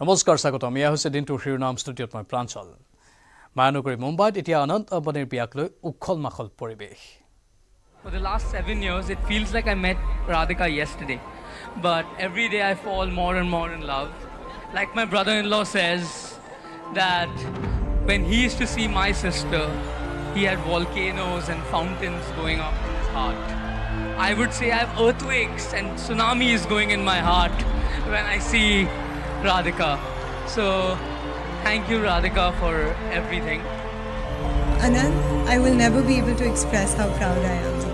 নমস্কাৰ স্বাগতম এয়া হৈছে দিনটোৰ শিৰোনাম ষ্টুডিঅ'ত মই প্ৰাঞ্চল মায়ানগৰী মুম্বাইত এতিয়া অনন্ত আম্বানীৰ বিয়াক লৈ উখল মাখল পৰিৱেশ For the last seven years, it feels like I met Radhika yesterday. But every day I fall more and more in love. Like my brother in law says, that when he used to see my sister, he had volcanoes and fountains going up in his heart. I would say I have earthquakes and tsunamis going in my heart when I see Radhika. So, thank you, Radhika, for everything. Anand, I will never be able to express how proud I am.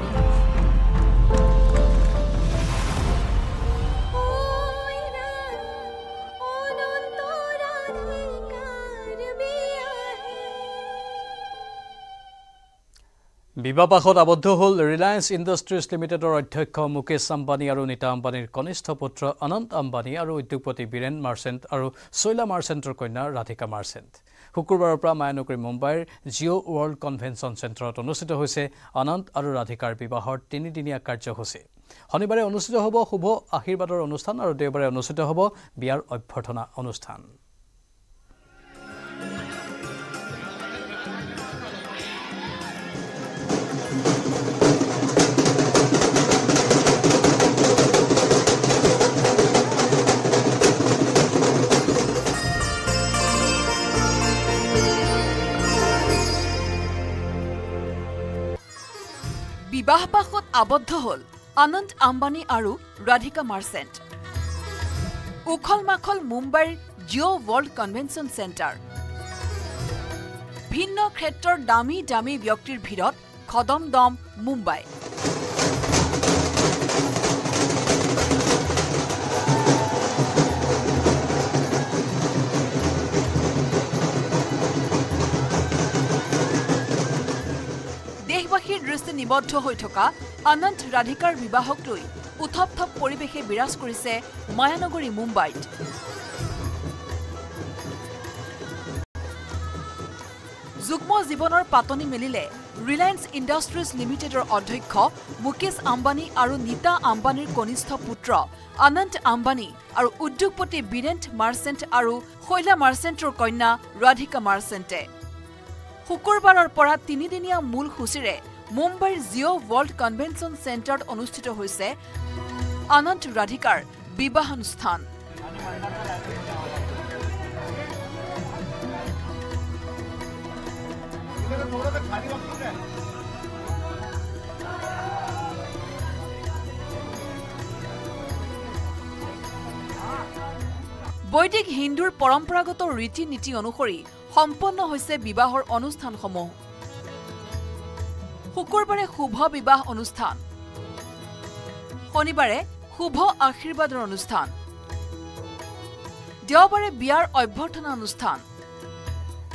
বিবাহপাশত আবদ্ধ হ'ল Reliance Industries লিমিটেডৰ অধ্যক্ষ মুকেশ আম্বানী আৰু নীতা আম্বানীৰ কনিষ্ঠ পুত্ৰ অনন্ত আম্বানী আৰু উদ্যোগপতি বীৰেণ মাৰ্চেণ্ট আৰু শৈলা মাৰ্চেণ্টৰ কন্যা ৰাধিকা মাৰ্চেণ্ট। শুকুৰবাৰৰ পৰা মায়ানগৰী মুম্বাইৰ জিঅ' ৱৰ্ল্ড কনভেনশ্যন চেণ্টাৰত অনুষ্ঠিত হৈছে অনন্ত আৰু ৰাধিকাৰ বিবাহৰ তিনিদিনীয়া কাৰ্যসূচী। শনিবাৰে অনুষ্ঠিত হ'ব শুভ আশীৰ্বাদৰ অনুষ্ঠান আৰু দেওবাৰে অনুষ্ঠিত হ'ব বিয়াৰ অভ্যৰ্থনা অনুষ্ঠান। আবদ্ধ হ'ল। অনন্ত আম্বানী আৰু ৰাধিকা মাৰ্চেণ্ট। উখল মাখল মুম্বাইৰ জিঅ' ৱৰ্ল্ড কনভেনশ্যন চেণ্টাৰ। ভিন্ন ক্ষেত্ৰৰ দামী দামী ব্যক্তিৰ ভিৰত খদম দম মুম্বাই। নিবদ্ধ হৈ থকা অনন্ত ৰাধিকাৰ বিবাহক লৈ উথপ থপ পৰিৱেশে বিৰাজ কৰিছে মায়ানগৰী মুম্বাইত। যুগ্ম জীৱনৰ পাতনি মেলিলে ৰিলায়েন্স ইণ্ডাষ্ট্ৰিজ লিমিটেডৰ অধ্যক্ষ মুকেশ আম্বানী আৰু নীতা আম্বানীৰ কনিষ্ঠ পুত্ৰ অনন্ত আম্বানী আৰু উদ্যোগপতি বীৰেণ্ট মাৰ্চেণ্ট আৰু শৈলা মাৰ্চেণ্টৰ কন্যা ৰাধিকা মাৰ্চেণ্টে। শুকুৰবাৰৰ পৰা তিনিদিনীয়া মূল সূচীৰে মুম্বাইৰ জিঅ' ৱৰ্ল্ড কনভেনশ্যন চেণ্টাৰত অনুষ্ঠিত হৈছে অনন্ত ৰাধিকাৰ বিবাহানুষ্ঠান। বৈদিক হিন্দুৰ পৰম্পৰাগত ৰীতি নীতি অনুসৰি সম্পন্ন হৈছে বিবাহৰ অনুষ্ঠানসমূহ। শুকুৰবাৰে শুভ বিবাহ অনুষ্ঠান। শনিবাৰে শুভ আশীৰ্বাদৰ অনুষ্ঠান। দেওবাৰে বিয়াৰ অভ্যৰ্থনা অনুষ্ঠান।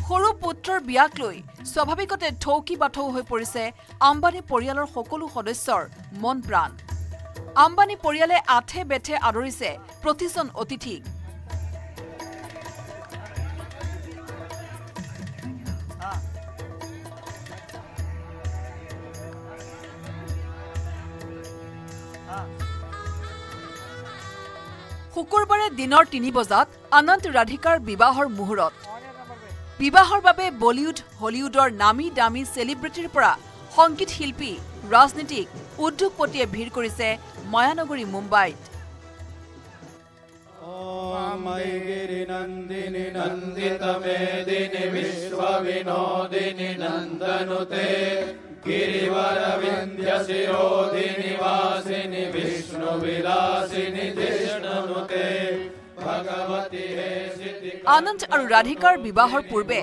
সৰু পুত্ৰৰ বিয়াক লৈ স্বাভাৱিকতে থৌকি বাথৌ হৈ পৰিছে আম্বানী পৰিয়ালৰ সকলো সদস্যৰ মন প্ৰাণ। আম্বানী পৰিয়ালে আঠে বেঠে আদৰিছে প্ৰতিজন অতিথিক। শুকুৰবাৰে দিনৰ তিনি বজাত অনন্ত ৰাধিকাৰ বিবাহৰ মুহূৰ্ত বিবাহৰ বাবে বলিউড হলিউডৰ নামী দামী চেলিব্ৰিটিৰ পৰা সংগীত শিল্পী ৰাজনীতিক উদ্যোগপতিয়ে ভিৰ কৰিছে মায়ানগৰী মুম্বাইত गिरिनन्दिनि नन्दितमेदिनि विश्वविनोदिनि नन्दनुते गिरिवरविन्द्यशिरोधिनि वासिनि विष्णुविलासिनि जिष्णुनुते भगवति हे सिति আনন্দ আৰু ৰাধিকাৰ বিবাহৰ পূৰ্বে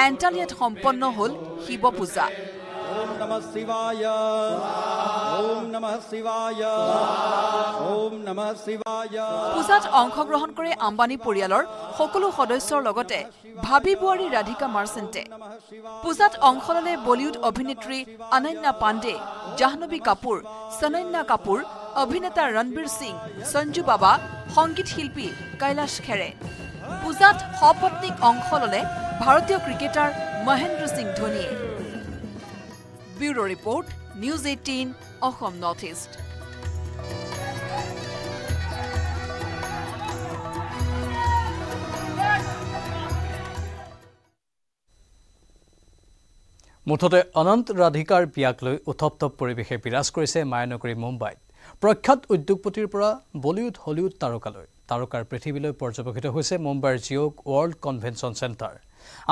এণ্টালিয়াত সম্পন্ন হ'ল শিৱ পূজা ॐ नमः शिवाय ॐ नमः शिवाय ॐ नमः शिवाय পূজাত অংশগ্ৰহণ কৰে আম্বানী পৰিয়ালৰ সকলো সদস্যৰ লগতে ভাবি বোৱাৰী ৰাধিকা মাৰ্চেণ্টে পূজাত অংশ ললে বলিউড অভিনেত্ৰী অনন্যা পাণ্ডে জাহ্নৱী কাপুৰ সনন্যা কাপুৰ অভিনেতা ৰণবীৰ সিং সঞ্জু বাবা সংগীত শিল্পী কৈলাশ খেৰে। পূজাত সপত্নীক অংশ ললে ভাৰতীয় ক্ৰিকেটাৰ মহেন্দ্ৰ সিং ধোনীয়ে। Bureau' report news eighteen Assam north east. মুঠতে অনন্ত ৰাধিকাৰ বিয়াক লৈ উত্তপ্ত পৰিৱেশে বিৰাজ কৰিছে মায়ানগৰী মুম্বাইত। প্ৰখ্যাত উদ্যোগপতিৰ পৰা বলিউড হলিউড তাৰকালৈ। তাৰকাৰ পৃথিৱীলৈ পৰ্যবেক্ষিত হৈছে মুম্বাইৰ জিঅ'ক ৱৰ্ল্ড কনভেনশ্যন চেণ্টাৰ।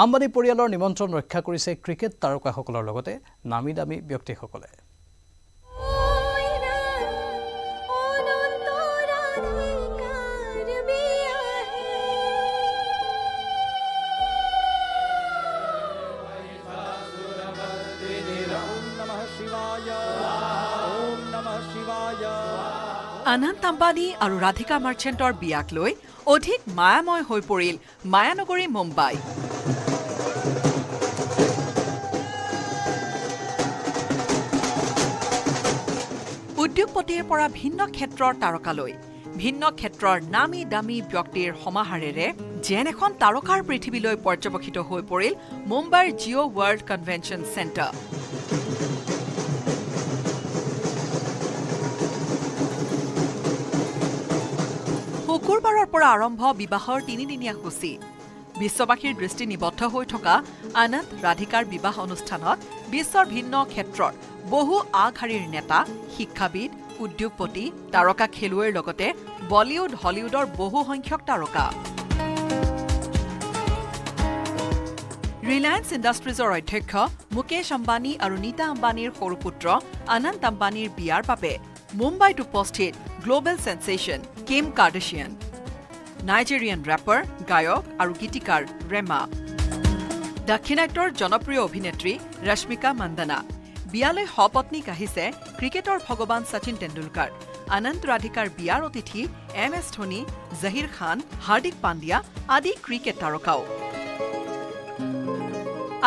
আম্বানী পৰিয়ালৰ নিমন্ত্ৰণ ৰক্ষা কৰিছে ক্ৰিকেট তাৰকাসকলৰ লগতে নামী দামী ব্যক্তিসকলে। আনন্দ আম্বানী আৰু ৰাধিকা মাৰ্চেণ্টৰ বিয়াক লৈ অধিক মায়াময় হৈ পৰিল মায়ানগৰী মুম্বাই। উদ্যোগপতিৰ পৰা ভিন্ন ক্ষেত্ৰৰ তাৰকালৈ ভিন্ন ক্ষেত্ৰৰ নামী দামী ব্যক্তিৰ সমাহাৰেৰে যেন এখন তাৰকাৰ পৃথিৱীলৈ পৰ্যবেক্ষিত হৈ পৰিল মুম্বাইৰ জিঅ' ৱৰ্ল্ড কনভেনশ্যন চেণ্টাৰ। শুকুৰবাৰৰ পৰা আৰম্ভ বিবাহৰ তিনিদিনীয়া সূচী। বিশ্ববাসীৰ দৃষ্টি নিবদ্ধ হৈ থকা আনন্দ ৰাধিকাৰ বিবাহ অনুষ্ঠানত বিশ্বৰ ভিন্ন ক্ষেত্ৰৰ বহু আগশাৰীৰ নেতা শিক্ষাবিদ উদ্যোগপতি তাৰকা খেলুৱৈৰ লগতে বলিউড হলিউডৰ বহু সংখ্যক তাৰকা। ৰিলায়েন্স ইণ্ডাষ্ট্ৰিজৰ অধ্যক্ষ মুকেশ আম্বানী আৰু নীতা আম্বানীৰ সৰু পুত্ৰ আনন্দ আম্বানীৰ বিয়াৰ বাবে মুম্বাইত উপস্থিত global sensation Kim Kardashian Nigerian rapper গায়ক আৰু গীতিকাৰ ৰেমা দাক্ষিণাত্যৰ জনপ্ৰিয় অভিনেত্ৰী ৰশ্মিকা মান্দানা বিয়ালৈ সপত্নীক আহিছে ক্ৰিকেটৰ ভগৱান শচীন তেণ্ডুলকাৰ। আনন্দ ৰাধিকাৰ বিয়াৰ অতিথি এম এছ ধোনী জহিৰ খান হাৰ্দিক পাণ্ডিয়া আদি ক্ৰিকেট তাৰকাও।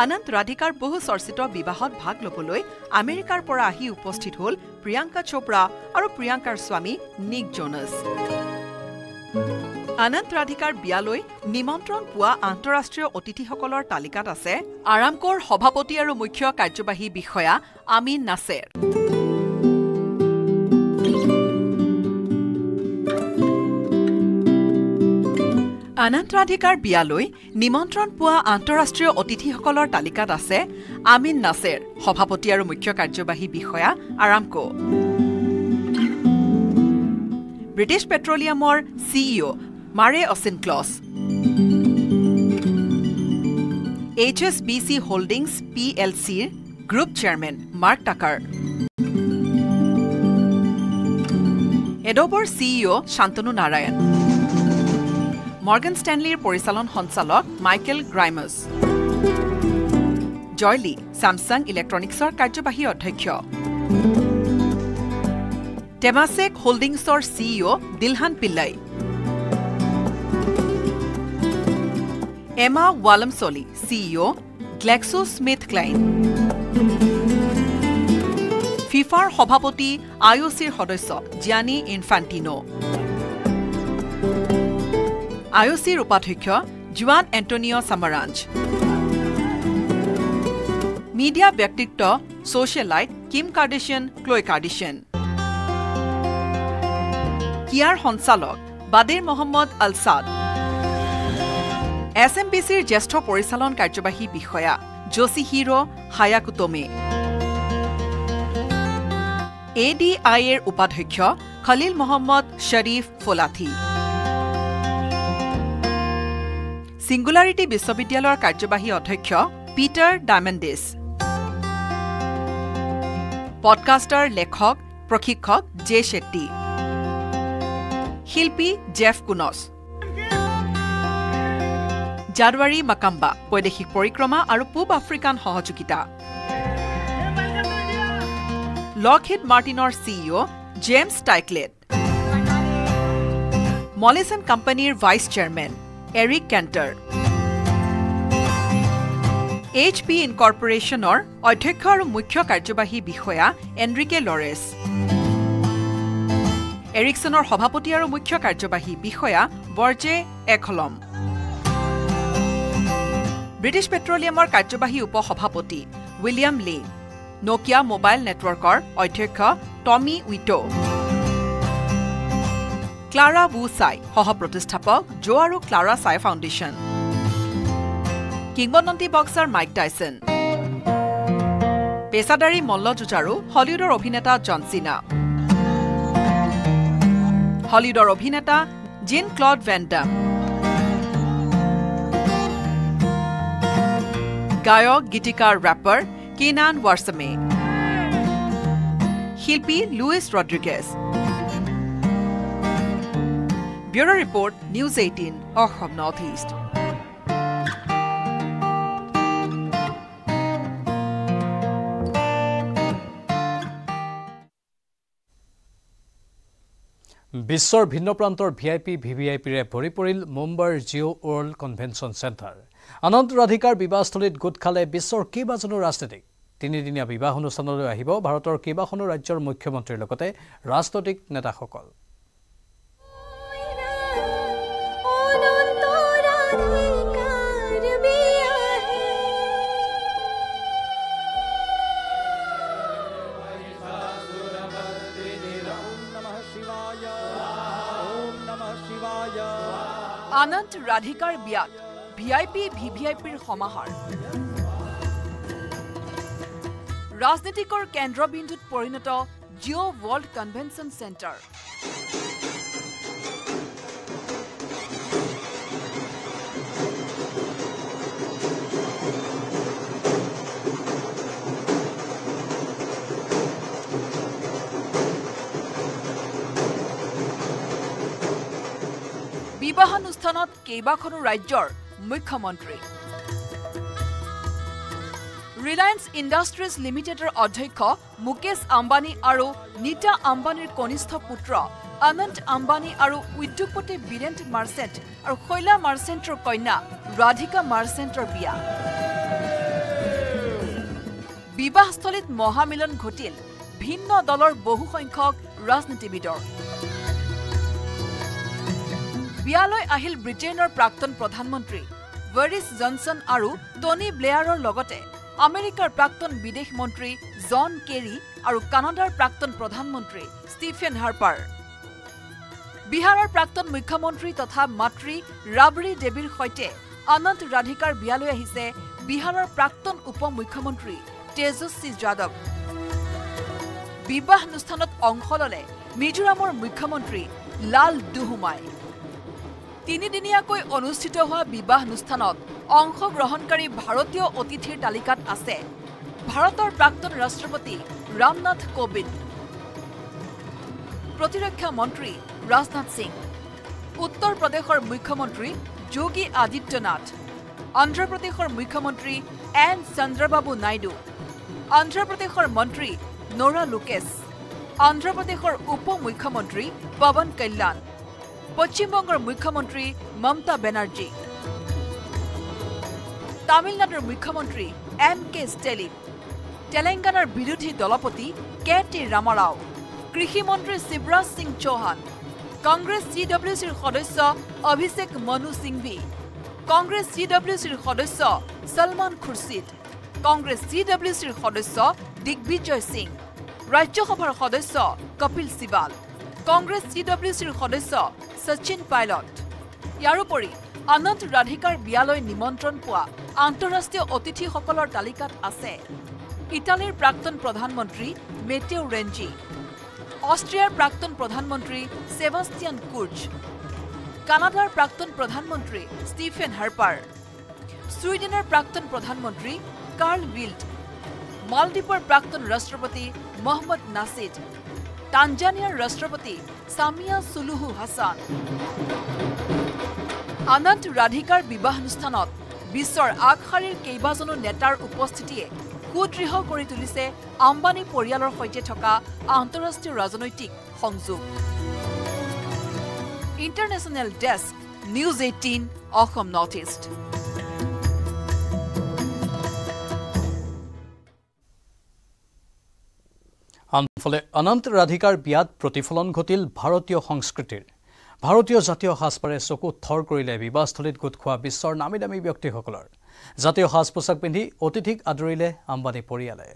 আনন্দ ৰাধিকাৰ বহু চৰ্চিত বিবাহত ভাগ ল'বলৈ আমেৰিকাৰ পৰা আহি উপস্থিত হ'ল প্ৰিয়ংকা চোপ্ৰা আৰু প্ৰিয়ংকাৰ স্বামী নিক জোনাছ। আনন্দ ৰাধিকাৰ বিয়ালৈ নিমন্ত্ৰণ পোৱা আন্তঃৰাষ্ট্ৰীয় অতিথিসকলৰ তালিকাত আছে আৰামকোৰ সভাপতি আৰু মুখ্য কাৰ্যবাহী বিষয়া আমিন নাছেৰ। আনন্দ ৰাধিকাৰ বিয়ালৈ নিমন্ত্ৰণ পোৱা আন্তঃৰাষ্ট্ৰীয় অতিথিসকলৰ তালিকাত আছে আমিন নাছেৰ সভাপতি আৰু মুখ্য কাৰ্যবাহী বিষয়া আৰামকো। British পেট্ৰলিয়ামৰ CEO Murray Auchincloss. H S B C holdings P L চিৰ গ্ৰুপ চেয়াৰমেন মাৰ্ক টাকাৰ। এডবৰ চিইঅ শান্তনু নাৰায়ণ। মৰ্গেন ষ্টেনলিৰ পৰিচালন সঞ্চালক Michael Grimes Jay Lee Samsung ইলেক্ট্ৰনিকছৰ কাৰ্যবাহী অধ্যক্ষ। Temasek হোল্ডিংছৰ CEO Dilhan Pillay. Emma Walmsley CEO GlaxoSmithKline. ফিফাৰ সভাপতি আই অ' চিৰ সদস্য জিয়ানি ইনফাণ্টিনো। আই অ' চিৰ উপাধ্যক্ষ জুৱান এণ্টনিঅ' চামাৰাঞ্জ। মিডিয়া ব্যক্তিত্ব ছ'চিয়েলাইট কিম কাৰ্ডিচিয়ান ক্লয় কাৰ্ডিচিয়ান। কিয়াৰ সঞ্চালক Bader Mohammad Alsaad. S M B চিৰ জ্যেষ্ঠ পৰিচালন কাৰ্যবাহী বিষয়া জচি হিৰো হায়াকুটমে এ ডি আই এৰ উপাধ্যক্ষ খলিল মহম্মদ শ্বৰীফ ফলাথি। ছিংগুলাৰিটি বিশ্ববিদ্যালয়ৰ কাৰ্যবাহী অধ্যক্ষ পিটাৰ ডামেণ্ডিছ পডকাষ্টাৰ লেখক প্ৰশিক্ষক জে শেট্টী শিল্পী জেফ কুনছ জানুৱাৰী মাকাম্বা বৈদেশিক পৰিক্ৰমা আৰু পূব আফ্ৰিকান সহযোগিতা লকহিড মাৰ্টিনৰ চিইঅ জেমছ টাইকলেট মলিছন কোম্পানীৰ vice chairman Eric Cantor H P ইনকৰ্পৰেশ্যনৰ অধ্যক্ষ আৰু মুখ্য কাৰ্যবাহী বিষয়া এনৰিকে লৰেছ এৰিকছনৰ সভাপতি আৰু মুখ্য কাৰ্যবাহী বিষয়া বৰ্জে একলম ব্ৰিটিছ পেট্ৰলিয়ামৰ কাৰ্যবাহী উপ সভাপতি উইলিয়াম লি নকিয়া মোবাইল নেটৱৰ্কৰ অধ্যক্ষ টমি উইটো ক্লাৰা wu চাই সহ প্ৰতিষ্ঠাপক জো আৰু ক্লাৰা চাই ফাউণ্ডেশ্যন কিংবদন্তী বক্সাৰ মাইক টাইছন পেছাদাৰী মল্লযুঁজাৰু হলিউডৰ অভিনেতা জন চিনা হলিউডৰ অভিনেতা জিন ক্লড ভেণ্ডাম গায়ক গীতিকাৰ ৰেপাৰ কিনান ৱাৰ্ছমে শিল্পী Luis Rodriguez bureau' report news eighteen Assam north east বিশ্বৰ ভিন্ন প্ৰান্তৰ V I P V V I পিৰে ভৰি পৰিল মুম্বাইৰ Jio' world convention centre. Anand ৰাধিকাৰ বিবাহস্থলীত গোট খালে বিশ্বৰ কেইবাজনো ৰাজনীতিক। তিনিদিনীয়া বিবাহ অনুষ্ঠানলৈ আহিব ভাৰতৰ কেইবাখনো ৰাজ্যৰ মুখ্যমন্ত্ৰীৰ লগতে ৰাজনৈতিক নেতাসকল। আনন্দ ৰাধিকাৰ বিয়াত V I P V V I পিৰ সমাহাৰ। ৰাজনীতিকৰ কেন্দ্ৰবিন্দুত পৰিণত জিঅ' ৱৰ্ল্ড কনভেনশ্যন চেণ্টাৰ বিবাহানুষ্ঠানত কেইবাখনো ৰাজ্যৰ মুখ্যমন্ত্ৰী। ৰিলায়েন্স ইণ্ডাষ্ট্ৰিজ লিমিটেডৰ অধ্যক্ষ মুকেশ আম্বানী আৰু নীতা আম্বানীৰ কনিষ্ঠ পুত্ৰ অনন্ত আম্বানী আৰু উদ্যোগপতি বীৰেন্দ্ৰ মাৰ্চেণ্ট আৰু শৈলা মাৰ্চেণ্টৰ কন্যা ৰাধিকা মাৰ্চেণ্টৰ বিয়া। বিবাহস্থলীত মহামিলন ঘটিল। ভিন্ন দলৰ বহুসংখ্যক ৰাজনীতিবিদৰ। বিয়ালৈ আহিল ব্ৰিটেইনৰ প্ৰাক্তন প্ৰধানমন্ত্ৰী বৰিছ জনছন আৰু টনি ব্লেয়াৰৰ লগতে আমেৰিকাৰ প্ৰাক্তন বিদেশ মন্ত্ৰী জন কেৰী আৰু কানাডাৰ প্ৰাক্তন প্ৰধানমন্ত্ৰী ষ্টিফেন হাৰ্পাৰ। বিহাৰৰ প্ৰাক্তন মুখ্যমন্ত্ৰী তথা মাতৃ ৰাবৰি দেৱীৰ সৈতে অনন্ত ৰাধিকাৰ বিয়ালৈ আহিছে বিহাৰৰ প্ৰাক্তন উপ মুখ্যমন্ত্ৰী তেজস্বী যাদৱ। বিবাহানুষ্ঠানত অংশ ললে মিজোৰামৰ মুখ্যমন্ত্ৰী লাল দুহুমাই। তিনিদিনীয়াকৈ অনুষ্ঠিত হোৱা বিবাহানুষ্ঠানত অংশগ্ৰহণকাৰী ভাৰতীয় অতিথিৰ তালিকাত আছে ভাৰতৰ প্ৰাক্তন ৰাষ্ট্ৰপতি ৰামনাথ কোবিন্দ প্ৰতিৰক্ষা মন্ত্ৰী ৰাজনাথ সিং উত্তৰ প্ৰদেশৰ মুখ্যমন্ত্ৰী যোগী আদিত্যনাথ অন্ধ্ৰপ্ৰদেশৰ মুখ্যমন্ত্ৰী এন চন্দ্ৰবাবু নাইডু অন্ধ্ৰপ্ৰদেশৰ মন্ত্ৰী নোৰা লোকেশ অন্ধ্ৰপ্ৰদেশৰ উপ মুখ্যমন্ত্ৰী পৱন কল্যাণ পশ্চিমবংগৰ মুখ্যমন্ত্ৰী মমতা বেনাৰ্জী। তামিলনাডুৰ মুখ্যমন্ত্ৰী এম কে ষ্টেলিন। তেলেংগানাৰ বিৰোধী দলপতি কে টি ৰামাৰাও। কৃষিমন্ত্ৰী শিৱৰাজ সিং চৌহান। কংগ্ৰেছ চি ডব্লিউ চিৰ সদস্য অভিষেক মনু সিংভি। কংগ্ৰেছ চি ডব্লিউ চিৰ সদস্য সলমান খুৰছিদ কংগ্ৰেছ চি ডব্লিউ চিৰ সদস্য দিগ্বিজয় সিং। ৰাজ্যসভাৰ সদস্য কপিল চিবাল কংগ্ৰেছ চি ডব্লিউ চিৰ সদস্য শচীন পাইলট। ইয়াৰোপৰি অনন্ত ৰাধিকাৰ বিয়ালৈ নিমন্ত্ৰণ পোৱা আন্তঃৰাষ্ট্ৰীয় অতিথিসকলৰ তালিকাত আছে ইটালীৰ প্ৰাক্তন প্ৰধানমন্ত্ৰী মেটেও ৰেঞ্জি অষ্ট্ৰিয়াৰ প্ৰাক্তন প্ৰধানমন্ত্ৰী ছেবাষ্টিয়ান কুৰ্জ কানাডাৰ প্ৰাক্তন প্ৰধানমন্ত্ৰী ষ্টিফেন হাৰ্পাৰ ছুইডেনৰ প্ৰাক্তন প্ৰধানমন্ত্ৰী কাৰ্ল বিল্ট মালদ্বীপৰ প্ৰাক্তন ৰাষ্ট্ৰপতি মহম্মদ নাছিদ টানজানিয়াৰ ৰাষ্ট্ৰপতি ছামিয়া চুলুহু হাছান। অনন্ত ৰাধিকাৰ বিবাহানুষ্ঠানত বিশ্বৰ আগশাৰীৰ কেইবাজনো নেতাৰ উপস্থিতিয়ে সুদৃঢ় কৰি তুলিছে আম্বানী পৰিয়ালৰ সৈতে থকা আন্তঃৰাষ্ট্ৰীয় ৰাজনৈতিক সংযোগ। International desk news eighteen Assam north east. আনফালে অনন্ত ৰাধিকাৰ বিয়াত প্ৰতিফলন ঘটিল ভাৰতীয় সংস্কৃতিৰ। ভাৰতীয় জাতীয় সাজপাৰে চকু থৰ কৰিলে বিবাহস্থলীত গোট খোৱা বিশ্বৰ নামী দামী ব্যক্তিসকলৰ। জাতীয় সাজ পোছাক পিন্ধি অতিথিক আদৰিলে আম্বানী পৰিয়ালে।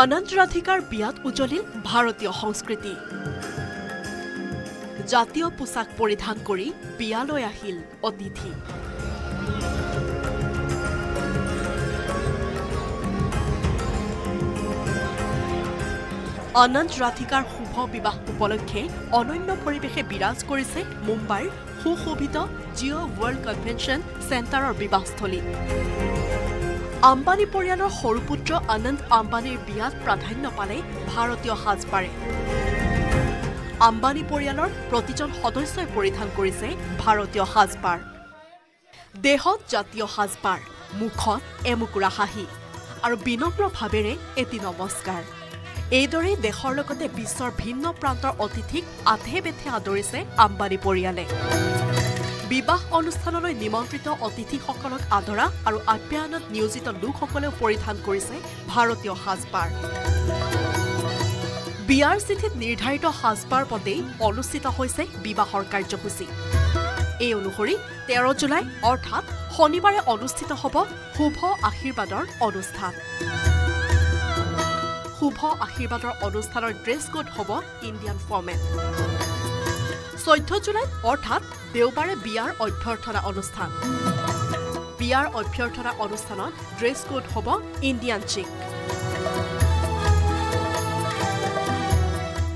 অনন্ত ৰাধিকাৰ বিয়াত উজলিল ভাৰতীয় সংস্কৃতি। জাতীয় পোছাক পৰিধান কৰি বিয়ালৈ আহিল অতিথি। অনন্ত ৰাধিকাৰ শুভ বিবাহ উপলক্ষে অনন্য পৰিৱেশে বিৰাজ কৰিছে মুম্বাইৰ সুশোভিত জিঅ' ৱৰ্ল্ড কনভেনশ্যন চেণ্টাৰৰ বিবাহস্থলীত আম্বানী পৰিয়ালৰ সৰু পুত্ৰ অনন্ত আম্বানীৰ বিয়াত প্ৰাধান্য পালে ভাৰতীয় সাজপাৰে। আম্বানী পৰিয়ালৰ প্ৰতিজন সদস্যই পৰিধান কৰিছে ভাৰতীয় সাজপাৰ। দেহত জাতীয় সাজপাৰ মুখত এমুকুৰা হাঁহি আৰু বিনম্ৰ ভাৱেৰে এটি নমস্কাৰ। এইদৰেই দেশৰ লগতে বিশ্বৰ ভিন্ন প্ৰান্তৰ অতিথিক আধে বেথে আদৰিছে আম্বানী পৰিয়ালে। বিবাহ অনুষ্ঠানলৈ নিমন্ত্ৰিত অতিথিসকলক আদৰা আৰু আপ্যায়নত নিয়োজিত লোকসকলেও পৰিধান কৰিছে ভাৰতীয় সাজপাৰ। বিয়াৰ চিঠিত নিৰ্ধাৰিত সাজপাৰ পদেই অনুষ্ঠিত হৈছে বিবাহৰ কাৰ্যসূচী। এই অনুসৰি তেৰ জুলাই অৰ্থাৎ শনিবাৰে অনুষ্ঠিত হ'ব শুভ আশীৰ্বাদৰ অনুষ্ঠান। শুভ আশীৰ্বাদৰ অনুষ্ঠানৰ ড্ৰেছ কোড হ'ব ইণ্ডিয়ান ফৰ্মেট। চৈধ্য জুলাইত অৰ্থাৎ দেওবাৰে বিয়াৰ অভ্যৰ্থনা অনুষ্ঠান। বিয়াৰ অভ্যৰ্থনা অনুষ্ঠানত ড্ৰেছ কোড হ'ব Indian chic.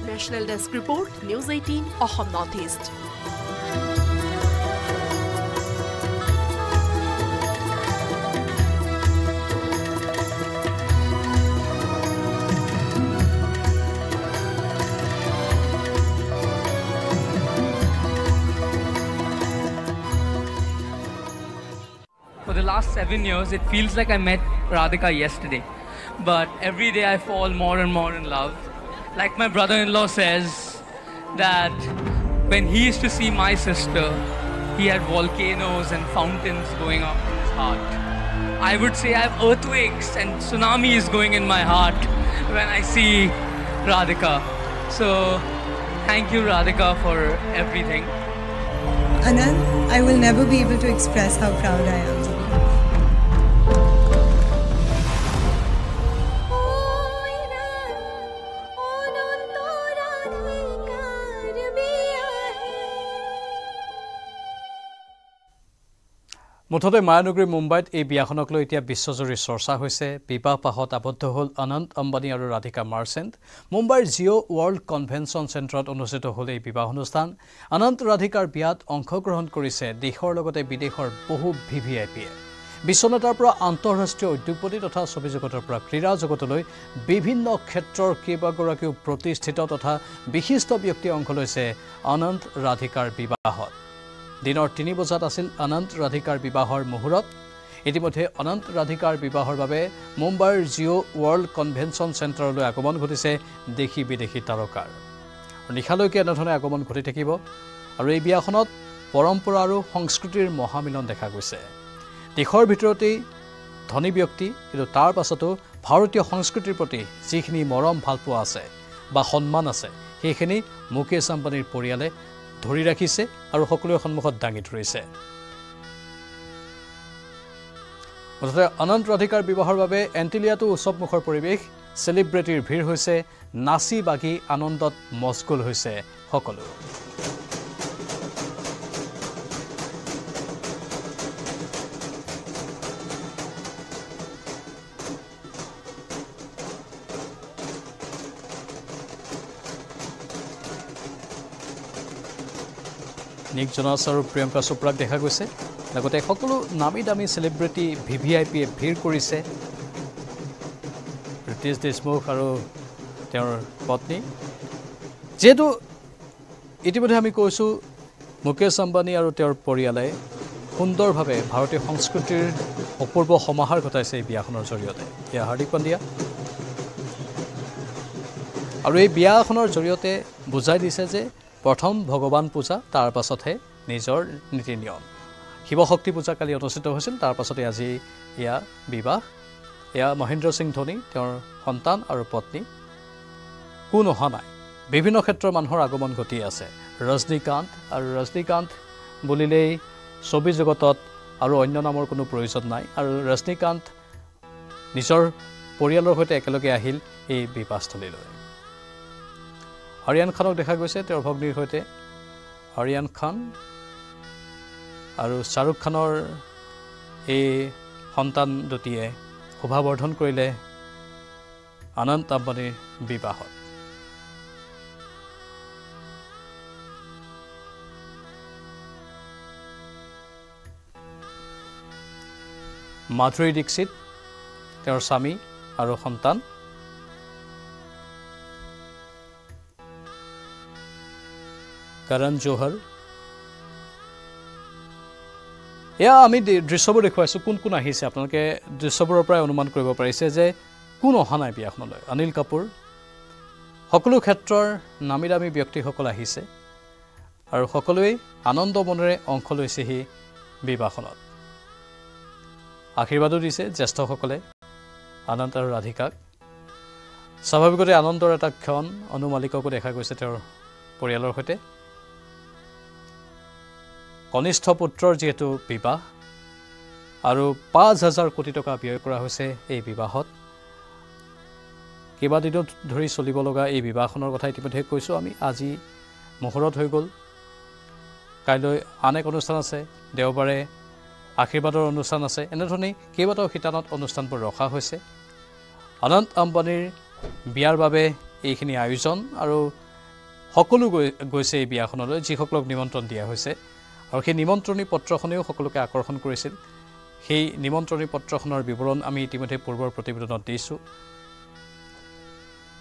National desk report news eighteen Assam north east. Last seven years, it feels like I met Radhika yesterday. But every day I fall more and more in love. Like my brother in law says, that when he used to see my sister, he had volcanoes and fountains going up in his heart. I would say I have earthquakes and tsunamis going in my heart when I see Radhika. So, thank you, Radhika, for everything. Anand, I will never be able to express how proud I am. মুঠতে মায়ানগৰী মুম্বাইত এই বিয়াখনক লৈ এতিয়া বিশ্বজুৰি চৰ্চা হৈছে। বিবাহ পাশত আবদ্ধ হ'ল অনন্ত আম্বানী আৰু ৰাধিকা মাৰ্চেণ্ট। মুম্বাইৰ জিঅ' ৱৰ্ল্ড কনভেনশ্যন চেণ্টাৰত অনুষ্ঠিত হ'ল এই বিবাহ অনুষ্ঠান। অনন্ত ৰাধিকাৰ বিয়াত অংশগ্ৰহণ কৰিছে দেশৰ লগতে বিদেশৰ বহু ভি ভি আই পিয়ে। বিশ্বনেতাৰ পৰা আন্তঃৰাষ্ট্ৰীয় উদ্যোগপতি তথা ছবি জগতৰ পৰা ক্ৰীড়া জগতলৈ বিভিন্ন ক্ষেত্ৰৰ কেইবাগৰাকীও প্ৰতিষ্ঠিত তথা বিশিষ্ট ব্যক্তিয়ে অংশ লৈছে অনন্ত ৰাধিকাৰ বিবাহত। দিনৰ তিনি বজাত আছিল অনন্ত ৰাধিকাৰ বিবাহৰ মুহূৰ্ত। ইতিমধ্যে অনন্ত ৰাধিকাৰ বিবাহৰ বাবে মুম্বাইৰ জিঅ' ৱৰ্ল্ড কনভেনশ্যন চেণ্টাৰলৈ আগমন ঘটিছে দেশী বিদেশী তাৰকাৰ। নিশালৈকে এনেধৰণে আগমন ঘটি থাকিব আৰু এই বিয়াখনত পৰম্পৰা আৰু সংস্কৃতিৰ মহামিলন দেখা গৈছে। দেশৰ ভিতৰতেই ধনী ব্যক্তি কিন্তু তাৰ পাছতো ভাৰতীয় সংস্কৃতিৰ প্ৰতি যিখিনি মৰম ভালপোৱা আছে বা সন্মান আছে সেইখিনি মুকেশ আম্বানীৰ পৰিয়ালে ধৰি ৰাখিছে আৰু সকলোৰে সন্মুখত দাঙি ধৰিছে। মুঠতে অনন্ত ৰাধিকাৰ বিবাহৰ বাবে এণ্টিলিয়াটো উৎসৱমুখৰ পৰিৱেশ চেলিব্ৰিটিৰ ভিৰ হৈছে নাচি বাগি আনন্দত মচগুল হৈছে সকলো। নিক জনাছ আৰু প্ৰিয়ংকা চোপ্ৰাক দেখা গৈছে। লগতে সকলো নামী দামী চেলিব্ৰিটি ভি ভি আই পিয়ে ভিৰ কৰিছে। ৰীতিশ দেশমুখ আৰু তেওঁৰ পত্নী। যিহেতু ইতিমধ্যে আমি কৈছোঁ মুকেশ আম্বানী আৰু তেওঁৰ পৰিয়ালে সুন্দৰভাৱে ভাৰতীয় সংস্কৃতিৰ অপূৰ্ব সমাহাৰ ঘটাইছে এই বিয়াখনৰ জৰিয়তে। এয়া হাৰ্দিক পাণ্ডিয়া। আৰু এই বিয়াখনৰ জৰিয়তে বুজাই দিছে যে প্ৰথম ভগৱান পূজা তাৰ পাছতহে নিজৰ নীতি নিয়ম। শিৱশক্তি পূজা কালি অনুষ্ঠিত হৈছিল তাৰ পাছতে আজি এয়া বিবাহ। এয়া মহেন্দ্ৰ সিং ধোনী তেওঁৰ সন্তান আৰু পত্নী। কোন অহা নাই? বিভিন্ন ক্ষেত্ৰৰ মানুহৰ আগমন ঘটি আছে। ৰজনীকান্ত আৰু ৰজনীকান্ত বুলিলেই ছবি জগতত আৰু অন্য নামৰ কোনো প্ৰয়োজন নাই। আৰু ৰজনীকান্ত নিজৰ পৰিয়ালৰ সৈতে একেলগে আহিল এই বিবাহস্থলীলৈ। আৰিয়ান খানক দেখা গৈছে তেওঁৰ ভগ্নীৰ সৈতে। আৰিয়ান খান আৰু শ্বাহৰুখ খানৰ এই সন্তান দুটিয়ে শোভাবৰ্ধন কৰিলে আনন্দ আম্বানীৰ বিবাহত। মাধুৰী দীক্ষিত তেওঁৰ স্বামী আৰু সন্তান। কৰণ জোহৰ এয়া আমি দৃশ্যবোৰ দেখুৱাইছোঁ কোন কোন আহিছে? আপোনালোকে দৃশ্যবোৰৰ পৰাই অনুমান কৰিব পাৰিছে যে কোন অহা নাই বিয়াখনলৈ? অনিল কাপুৰ। সকলো ক্ষেত্ৰৰ নামী দামী ব্যক্তিসকল আহিছে আৰু সকলোৱেই আনন্দ মনেৰে অংশ লৈছেহি বিবাহখনত। আশীৰ্বাদো দিছে জ্যেষ্ঠসকলে আনন্দ আৰু ৰাধিকাক। স্বাভাৱিকতে আনন্দৰ এটা ক্ষণ অনু মালিককো দেখা গৈছে তেওঁৰ পৰিয়ালৰ সৈতে। কনিষ্ঠ পুত্ৰৰ যিহেতু বিবাহ আৰু পাঁচ হাজাৰ কোটি টকা ব্যয় কৰা হৈছে এই বিবাহত কেইবাদিনো ধৰি চলিব লগা এই বিবাহখনৰ কথা ইতিমধ্যে কৈছোঁ। আমি আজি মুহূৰ্ত হৈ গ'ল। কাইলৈ আন এক অনুষ্ঠান আছে দেওবাৰে আশীৰ্বাদৰ অনুষ্ঠান আছে। এনেধৰণেই কেইবাটাও শিতানত অনুষ্ঠানবোৰ ৰখা হৈছে। অনন্ত আম্বানীৰ বিয়াৰ বাবে এইখিনি আয়োজন আৰু সকলো গৈ গৈছে এই বিয়াখনলৈ যিসকলক নিমন্ত্ৰণ দিয়া হৈছে। আৰু সেই নিমন্ত্ৰণী পত্ৰখনেও সকলোকে আকৰ্ষণ কৰিছিল। সেই নিমন্ত্ৰণী পত্ৰখনৰ বিৱৰণ আমি ইতিমধ্যে পূৰ্বৰ প্ৰতিবেদনত দিছোঁ।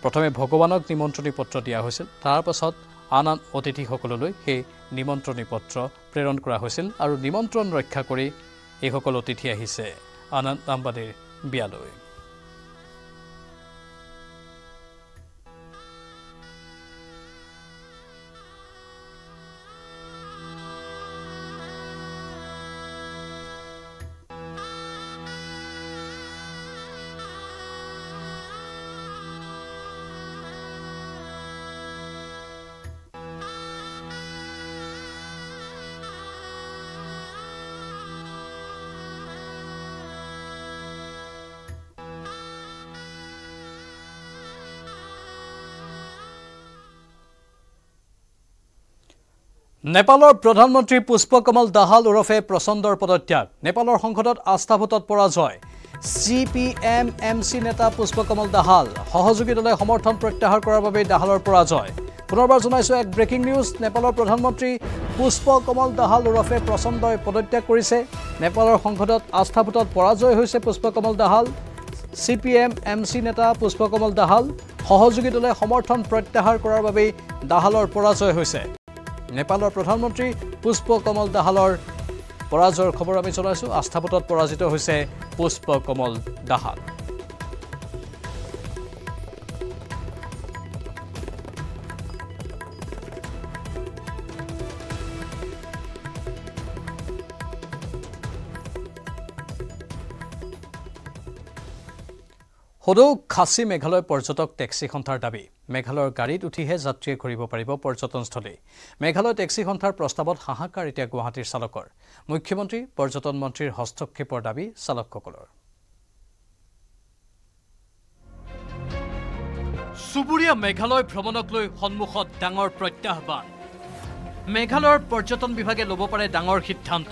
প্ৰথমে ভগৱানক নিমন্ত্ৰণী পত্ৰ দিয়া হৈছিল। তাৰ পাছত আন আন অতিথিসকললৈ সেই নিমন্ত্ৰণী পত্ৰ প্ৰেৰণ কৰা হৈছিল আৰু নিমন্ত্ৰণ ৰক্ষা কৰি এইসকল অতিথি আহিছে। আনন্দ আম্বানীৰ বিয়ালৈ। নেপালৰ প্ৰধানমন্ত্ৰী পুষ্পকমল দাহাল ওৰফে প্ৰচণ্ডৰ পদত্যাগ। নেপালৰ সংসদত আস্থা ভোটত পৰাজয়। C P M M C নেতা পুষ্পকমল দাহাল সহযোগী দলে সমৰ্থন প্ৰত্যাহাৰ কৰাৰ বাবেই দাহালৰ পৰাজয়। পুনৰবাৰ জনাইছোঁ এক ব্ৰেকিং নিউজ নেপালৰ প্ৰধানমন্ত্ৰী পুষ্পকমল দাহাল ওৰফে প্ৰচণ্ডই পদত্যাগ কৰিছে। নেপালৰ সংসদত আস্থা ভোটত পৰাজয় হৈছে Pushpa Kamal Dahal. C P M M C নেতা পুষ্পকমল দাহাল সহযোগী দলে সমৰ্থন প্ৰত্যাহাৰ কৰাৰ বাবেই দাহালৰ পৰাজয় হৈছে। নেপালৰ প্ৰধানমন্ত্ৰী পুষ্প কমল দাহালৰ পৰাজয়ৰ খবৰ আমি জনাইছোঁ আস্থা ভোটত পৰাজিত হৈছে পুষ্প কমল দাহাল। সদৌ খাচী মেঘালয় পৰ্যটক টেক্সি সন্থাৰ দাবী। মেঘালয়ৰ গাড়ীত উঠিহে যাত্ৰীয়ে ঘূৰিব পাৰিব পৰ্যটনস্থলী। মেঘালয় টেক্সি সন্থাৰ প্ৰস্তাৱত হাহাকাৰ এতিয়া গুৱাহাটীৰ চালকৰ। মুখ্যমন্ত্ৰী পৰ্যটন মন্ত্ৰীৰ হস্তক্ষেপৰ দাবী চালকসকলৰ। চুবুৰীয়া মেঘালয় ভ্ৰমণক লৈ সন্মুখত ডাঙৰ প্ৰত্যাহ্বান। মেঘালয়ৰ পৰ্যটন বিভাগে ল'ব পাৰে ডাঙৰ সিদ্ধান্ত।